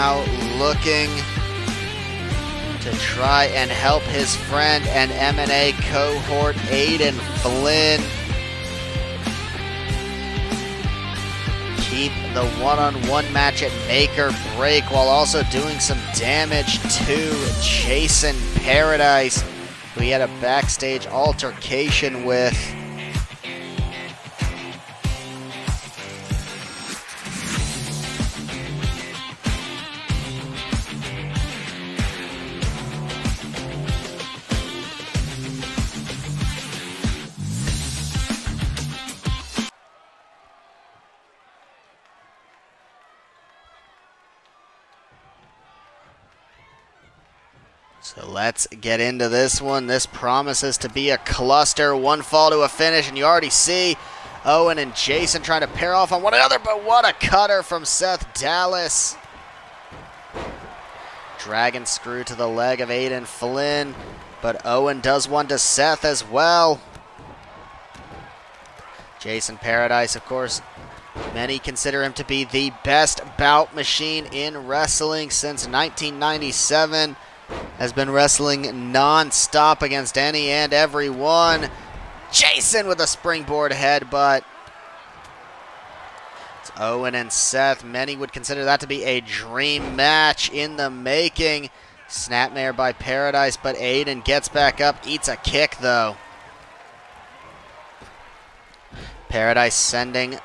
Now looking to try and help his friend and MMA cohort Aiden Flynn keep the one-on-one match at make or break while also doing some damage to Jason Paradise, he had a backstage altercation with. Let's get into this one. This promises to be a cluster. One fall to a finish, and you already see Owen and Jason trying to pair off on one another, but what a cutter from Seth Dallas. Dragon screw to the leg of Aiden Flynn, but Owen does one to Seth as well. Jason Paradise, of course, many consider him to be the best bout machine in wrestling since 1997 has been wrestling non-stop against any and everyone. Jason with a springboard headbutt. It's Owen and Seth. Many would consider that to be a dream match in the making. Snapmare by Paradise, but Aiden gets back up, eats a kick though. Paradise sending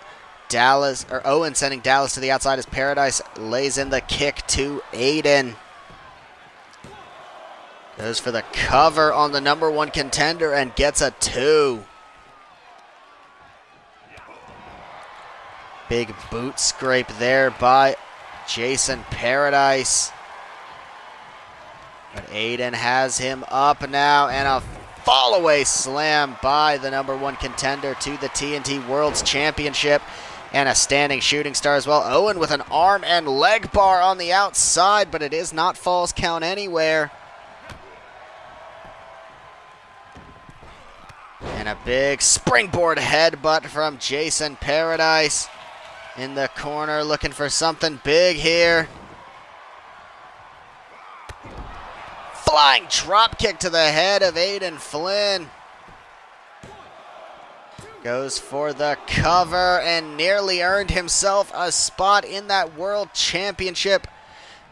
Dallas, or Owen sending Dallas to the outside as Paradise lays in the kick to Aiden. Goes for the cover on the number one contender and gets a two. Big boot scrape there by Jason Paradise. But Aiden has him up now and a fall away slam by the number one contender to the TNT World's Championship and a standing shooting star as well. Owen with an arm and leg bar on the outside, but it is not falls count anywhere. And a big springboard headbutt from Jason Paradise in the corner, looking for something big here. Flying drop kick to the head of Aiden Flynn. Goes for the cover and nearly earned himself a spot in that World Championship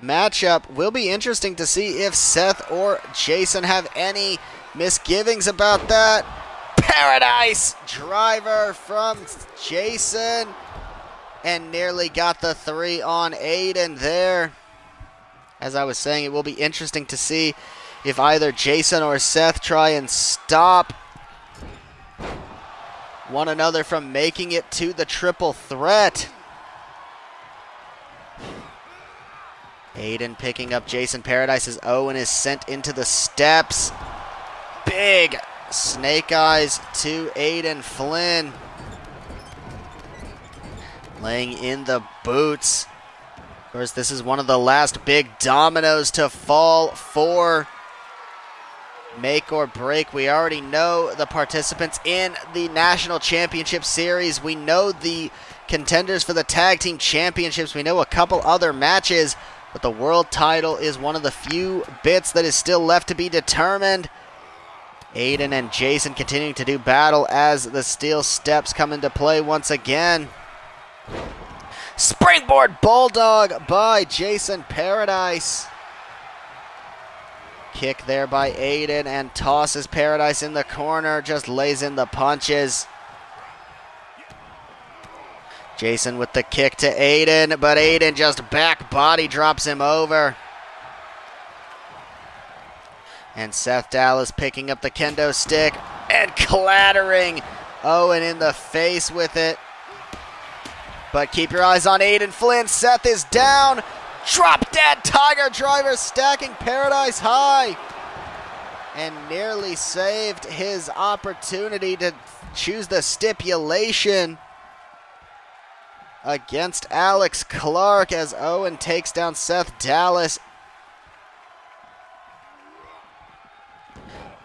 matchup. Will be interesting to see if Seth or Jason have any misgivings about that. Paradise driver from Jason and nearly got the three on Aiden there. As I was saying, it will be interesting to see if either Jason or Seth try and stop one another from making it to the triple threat. Aiden picking up Jason Paradise as Owen oh is sent into the steps. Big snake eyes to Aiden Flynn. Laying in the boots. Of course, this is one of the last big dominoes to fall for make or break. We already know the participants in the National Championship Series. We know the contenders for the Tag Team Championships. We know a couple other matches, but the world title is one of the few bits that is still left to be determined. Aiden and Jason continuing to do battle as the steel steps come into play once again. Springboard Bulldog by Jason Paradise. Kick there by Aiden and tosses Paradise in the corner, just lays in the punches. Jason with the kick to Aiden, but Aiden just back body drops him over. And Seth Dallas picking up the kendo stick and clattering Owen in the face with it. But keep your eyes on Aiden Flynn. Seth is down. Drop dead Tiger Driver stacking Paradise High. And nearly saved his opportunity to choose the stipulation against Alex Clark as Owen takes down Seth Dallas.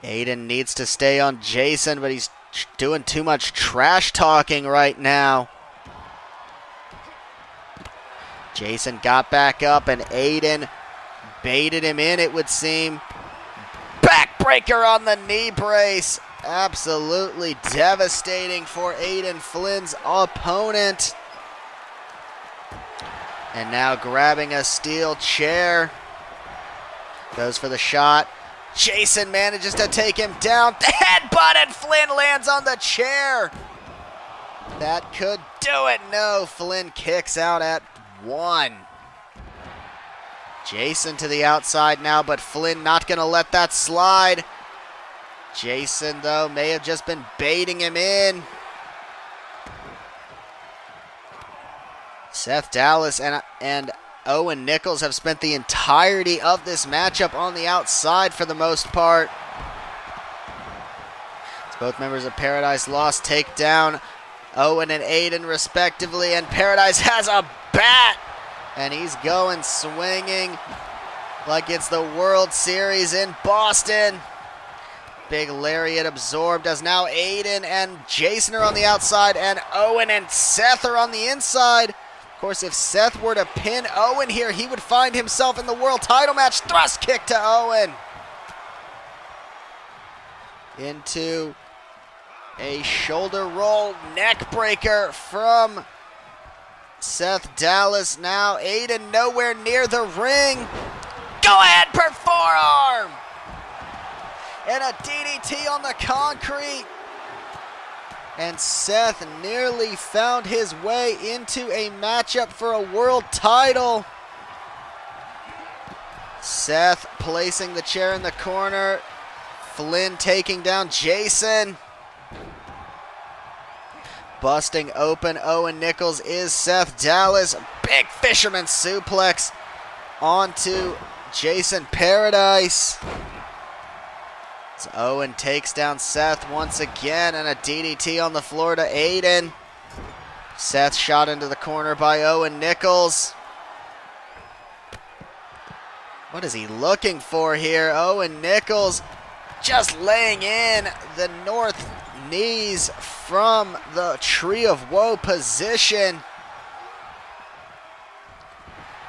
Aiden needs to stay on Jason, but he's doing too much trash talking right now. Jason got back up and Aiden baited him in, it would seem. Backbreaker on the knee brace. Absolutely devastating for Aiden Flynn's opponent. And now grabbing a steel chair. Goes for the shot. Jason manages to take him down. Headbutt and Flynn lands on the chair. That could do it. No, Flynn kicks out at one. Jason to the outside now, but Flynn not going to let that slide. Jason, though, may have just been baiting him in. Seth Dallas and, and Owen Nichols have spent the entirety of this matchup on the outside for the most part. As both members of Paradise lost takedown Owen and Aiden respectively, and Paradise has a bat, and he's going swinging like it's the World Series in Boston. Big lariat absorbed as now Aiden and Jason are on the outside, and Owen and Seth are on the inside. Of course, if Seth were to pin Owen here, he would find himself in the world title match. Thrust kick to Owen. Into a shoulder roll neck breaker from Seth Dallas. Now Aiden nowhere near the ring. Go ahead, per forearm. And a DDT on the concrete. And Seth nearly found his way into a matchup for a world title. Seth placing the chair in the corner. Flynn taking down Jason. Busting open Owen Nichols is Seth Dallas. Big fisherman suplex onto Jason Paradise. Owen oh, takes down Seth once again and a DDT on the floor to Aiden. Seth shot into the corner by Owen Nichols. What is he looking for here? Owen Nichols just laying in the north knees from the Tree of Woe position.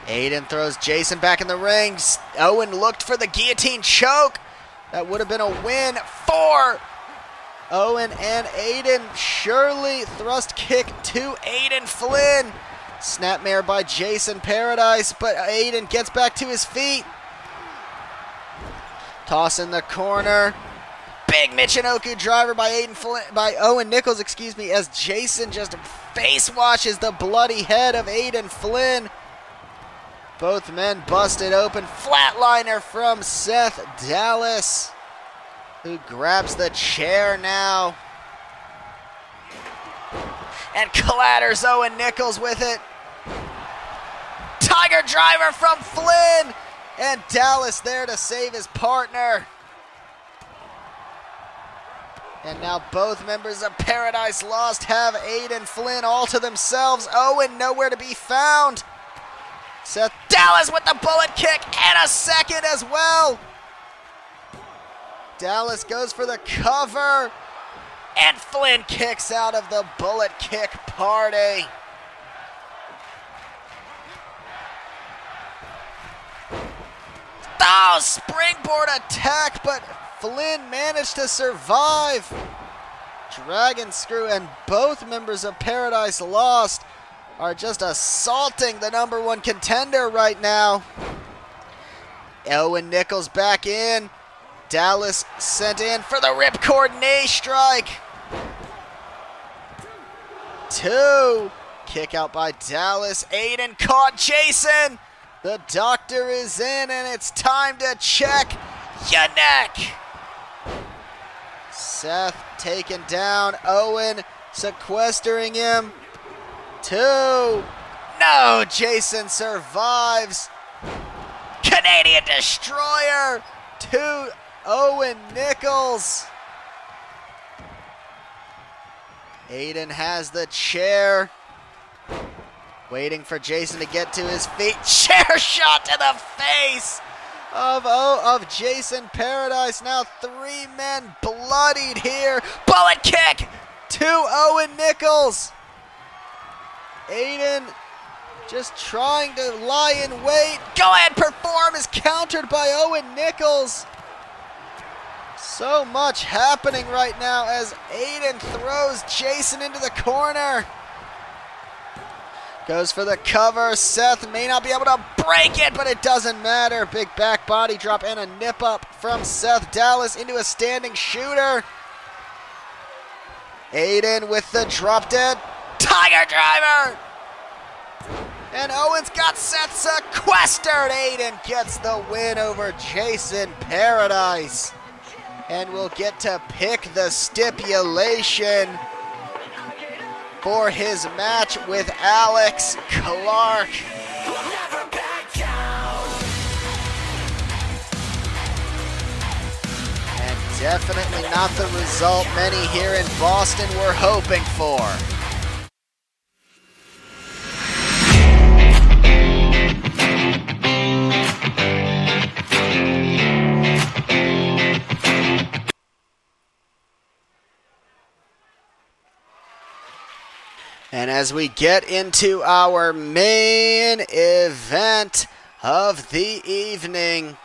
Aiden throws Jason back in the ring. Owen looked for the guillotine choke. That would have been a win for Owen and Aiden. Shirley thrust kick to Aiden Flynn. Snapmare by Jason Paradise, but Aiden gets back to his feet. Toss in the corner. Big Michinoku driver by Aiden Flynn, by Owen Nichols, excuse me, as Jason just face washes the bloody head of Aiden Flynn. Both men busted open. Flatliner from Seth Dallas, who grabs the chair now. And clatters Owen Nichols with it. Tiger driver from Flynn. And Dallas there to save his partner. And now both members of Paradise Lost have Aiden Flynn all to themselves. Owen nowhere to be found. Seth Dallas with the bullet kick and a second as well. Dallas goes for the cover. And Flynn kicks out of the bullet kick party. Oh, springboard attack, but Flynn managed to survive. Dragon Screw and both members of Paradise Lost are just assaulting the number one contender right now. Owen Nichols back in. Dallas sent in for the ripcord knee strike. Two. Kick out by Dallas. Aiden caught Jason. The doctor is in and it's time to check your neck. Seth taken down. Owen sequestering him. Two. No, Jason survives. Canadian Destroyer. Two. Owen Nichols. Aiden has the chair. Waiting for Jason to get to his feet. Chair shot to the face of oh, of Jason Paradise. Now three men bloodied here. Bullet kick to Owen Nichols. Aiden just trying to lie in wait. Go ahead, perform is countered by Owen Nichols. So much happening right now as Aiden throws Jason into the corner. Goes for the cover. Seth may not be able to break it, but it doesn't matter. Big back body drop and a nip up from Seth Dallas into a standing shooter. Aiden with the drop dead. Tiger driver! And Owens got Seth sequestered. Aiden gets the win over Jason Paradise. And we'll get to pick the stipulation for his match with Alex Clark. And definitely not the result many here in Boston were hoping for. And as we get into our main event of the evening,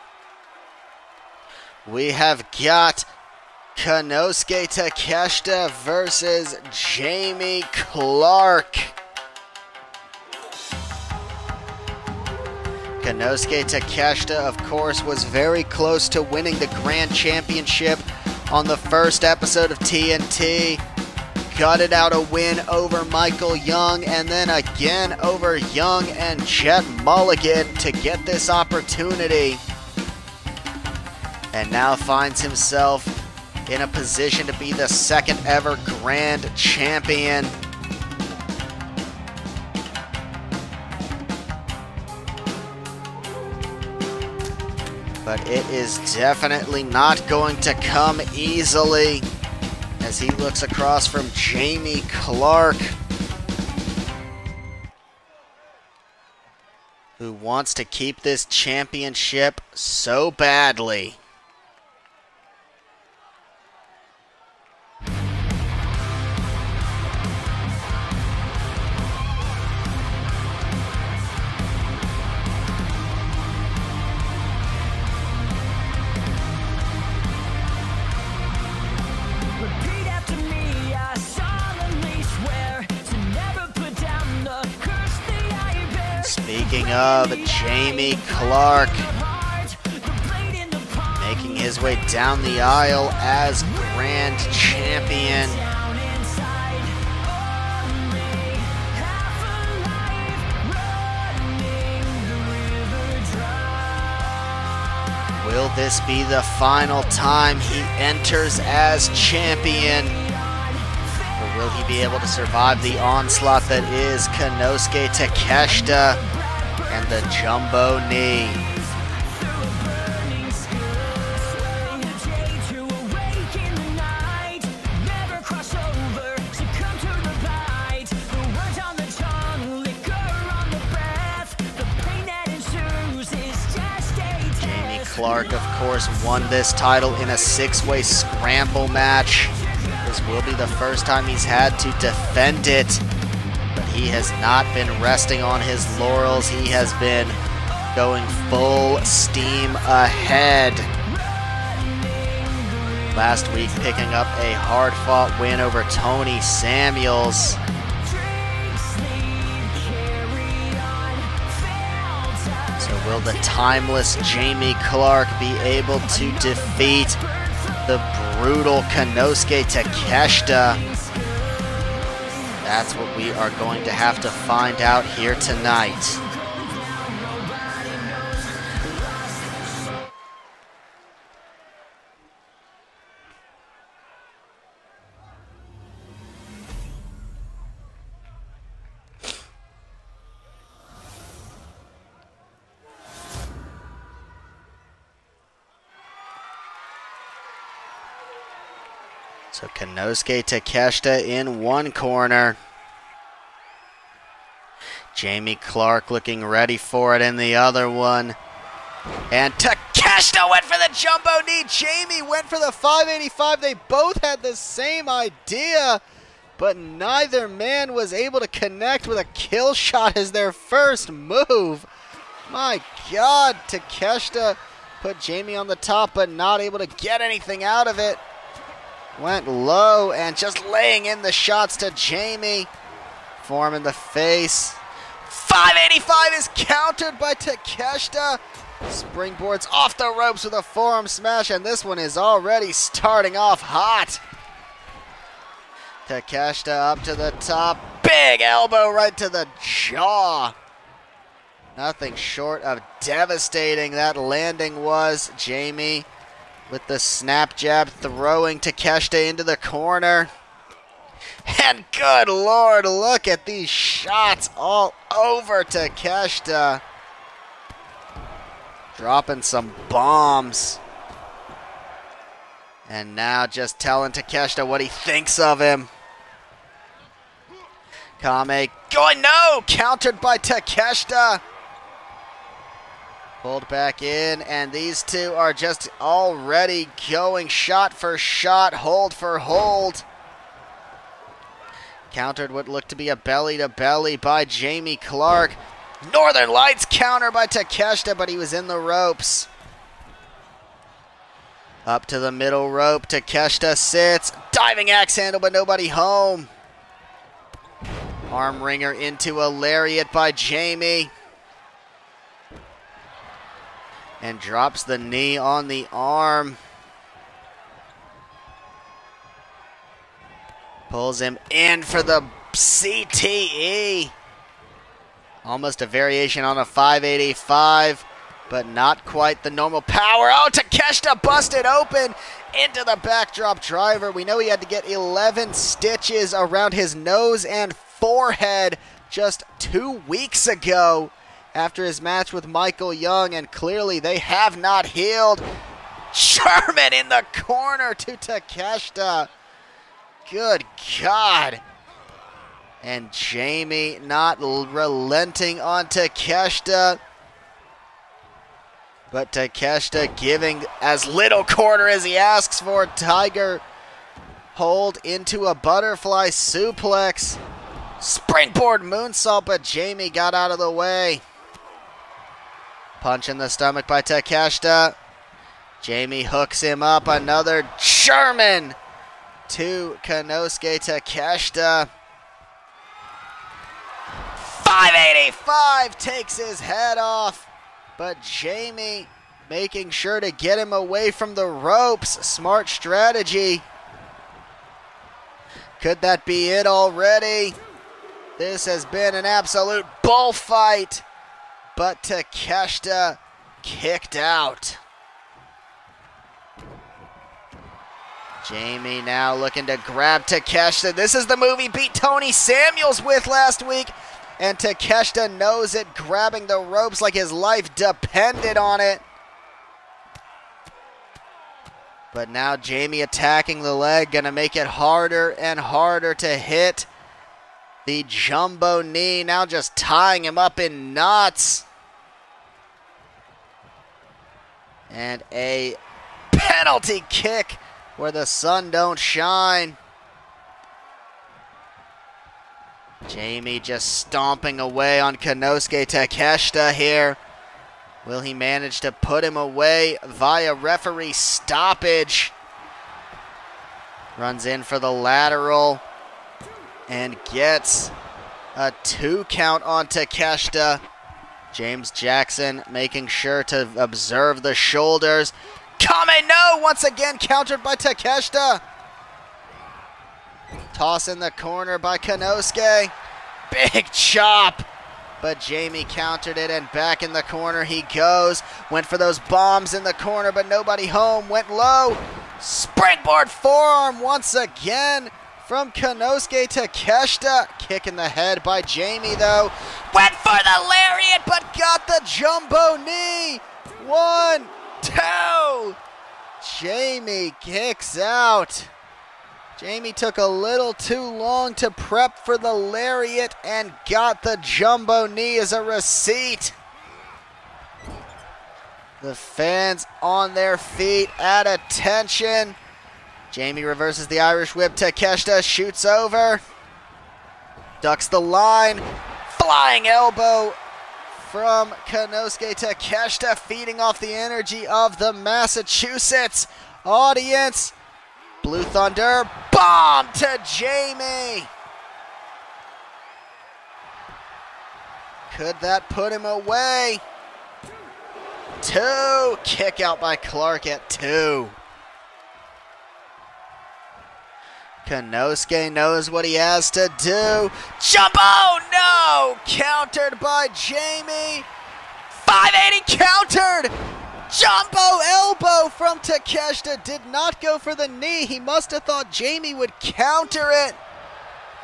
we have got Konosuke Takeshita versus Jamie Clark. Konosuke Takeshita, of course, was very close to winning the Grand Championship on the first episode of TNT gutted out a win over Michael Young and then again over Young and Jet Mulligan to get this opportunity. And now finds himself in a position to be the second ever Grand Champion. But it is definitely not going to come easily as he looks across from Jamie Clark, who wants to keep this championship so badly. Of Jamie Clark, making his way down the aisle as Grand Champion. Will this be the final time he enters as champion? Or will he be able to survive the onslaught that is Konosuke Takeshita and the jumbo knee. Jamie Clark, of course, won this title in a six-way scramble match. This will be the first time he's had to defend it he has not been resting on his laurels. He has been going full steam ahead. Last week, picking up a hard-fought win over Tony Samuels. So will the timeless Jamie Clark be able to defeat the brutal Konosuke Takeshita? That's what we are going to have to find out here tonight. So Konosuke Takeshita in one corner. Jamie Clark looking ready for it in the other one. And Takeshita went for the jumbo knee. Jamie went for the 585. They both had the same idea, but neither man was able to connect with a kill shot as their first move. My God, Takeshita put Jamie on the top, but not able to get anything out of it. Went low and just laying in the shots to Jamie. Form in the face. 585 is countered by Takeshita. Springboards off the ropes with a forearm smash, and this one is already starting off hot. Takeshita up to the top. Big elbow right to the jaw. Nothing short of devastating that landing was. Jamie with the snap jab throwing Takeshita into the corner. And good lord, look at these shots all over Takeshita. Dropping some bombs. And now just telling Takeshita what he thinks of him. Kame going no! Countered by Takeshita. Pulled back in, and these two are just already going shot for shot, hold for hold. Countered what looked to be a belly to belly by Jamie Clark. Northern Lights counter by Takeshita, but he was in the ropes. Up to the middle rope, Takeshita sits. Diving axe handle, but nobody home. Arm wringer into a lariat by Jamie and drops the knee on the arm. Pulls him in for the CTE. Almost a variation on a 585, but not quite the normal power. Oh, Takeshita busted open into the backdrop driver. We know he had to get 11 stitches around his nose and forehead just two weeks ago after his match with Michael Young, and clearly they have not healed. Sherman in the corner to Takeshita. Good God. And Jamie not relenting on Takeshita. But Takeshita giving as little quarter as he asks for. Tiger hold into a butterfly suplex. Springboard moonsault, but Jamie got out of the way. Punch in the stomach by Takeshita. Jamie hooks him up. Another German to Konosuke Takeshita. 585 takes his head off. But Jamie making sure to get him away from the ropes. Smart strategy. Could that be it already? This has been an absolute bullfight but Takeshita kicked out. Jamie now looking to grab Takeshita. This is the movie beat Tony Samuels with last week. And Takeshita knows it, grabbing the ropes like his life depended on it. But now Jamie attacking the leg, going to make it harder and harder to hit. The jumbo knee now just tying him up in knots. And a penalty kick where the sun don't shine. Jamie just stomping away on Konosuke Takeshita here. Will he manage to put him away via referee stoppage? Runs in for the lateral and gets a two count on Takeshita. James Jackson making sure to observe the shoulders. Kame no! Once again countered by Takeshita. Toss in the corner by Konosuke. Big chop. But Jamie countered it and back in the corner he goes. Went for those bombs in the corner, but nobody home. Went low. Springboard forearm once again from Konosuke Takeshita. Kick in the head by Jamie, though. Went for the lariat, but got the jumbo knee. One, two. Jamie kicks out. Jamie took a little too long to prep for the lariat and got the jumbo knee as a receipt. The fans on their feet at attention. Jamie reverses the Irish whip. Takeshita shoots over. Ducks the line. Flying elbow from Konosuke Takeshita, feeding off the energy of the Massachusetts audience. Blue Thunder, bomb to Jamie. Could that put him away? Two. Kick out by Clark at two. Konosuke knows what he has to do. Jump! Oh no! Countered by Jamie. 580 countered! Jumbo elbow from Takeshita did not go for the knee. He must have thought Jamie would counter it.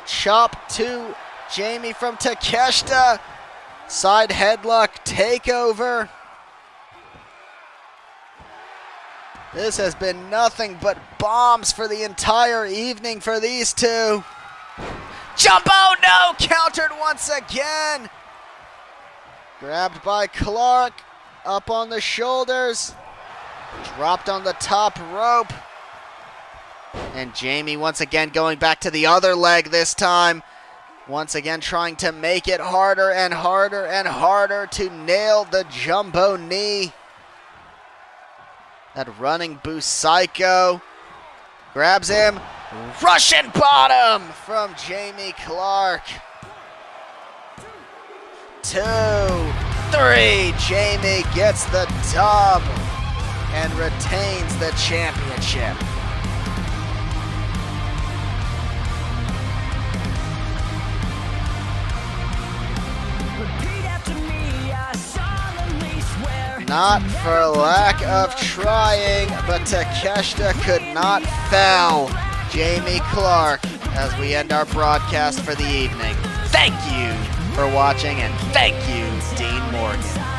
Chop to Jamie from Takeshita. Side headlock takeover. This has been nothing but bombs for the entire evening for these two. Jumbo, no! Countered once again. Grabbed by Clark. Up on the shoulders. Dropped on the top rope. And Jamie once again going back to the other leg this time. Once again trying to make it harder and harder and harder to nail the jumbo knee. That running boost psycho. Grabs him. Russian bottom from Jamie Clark. Two, three. Jamie gets the dub and retains the championship. Not for lack of trying, but Takeshita could not foul Jamie Clark as we end our broadcast for the evening. Thank you for watching, and thank you, Dean Morgan.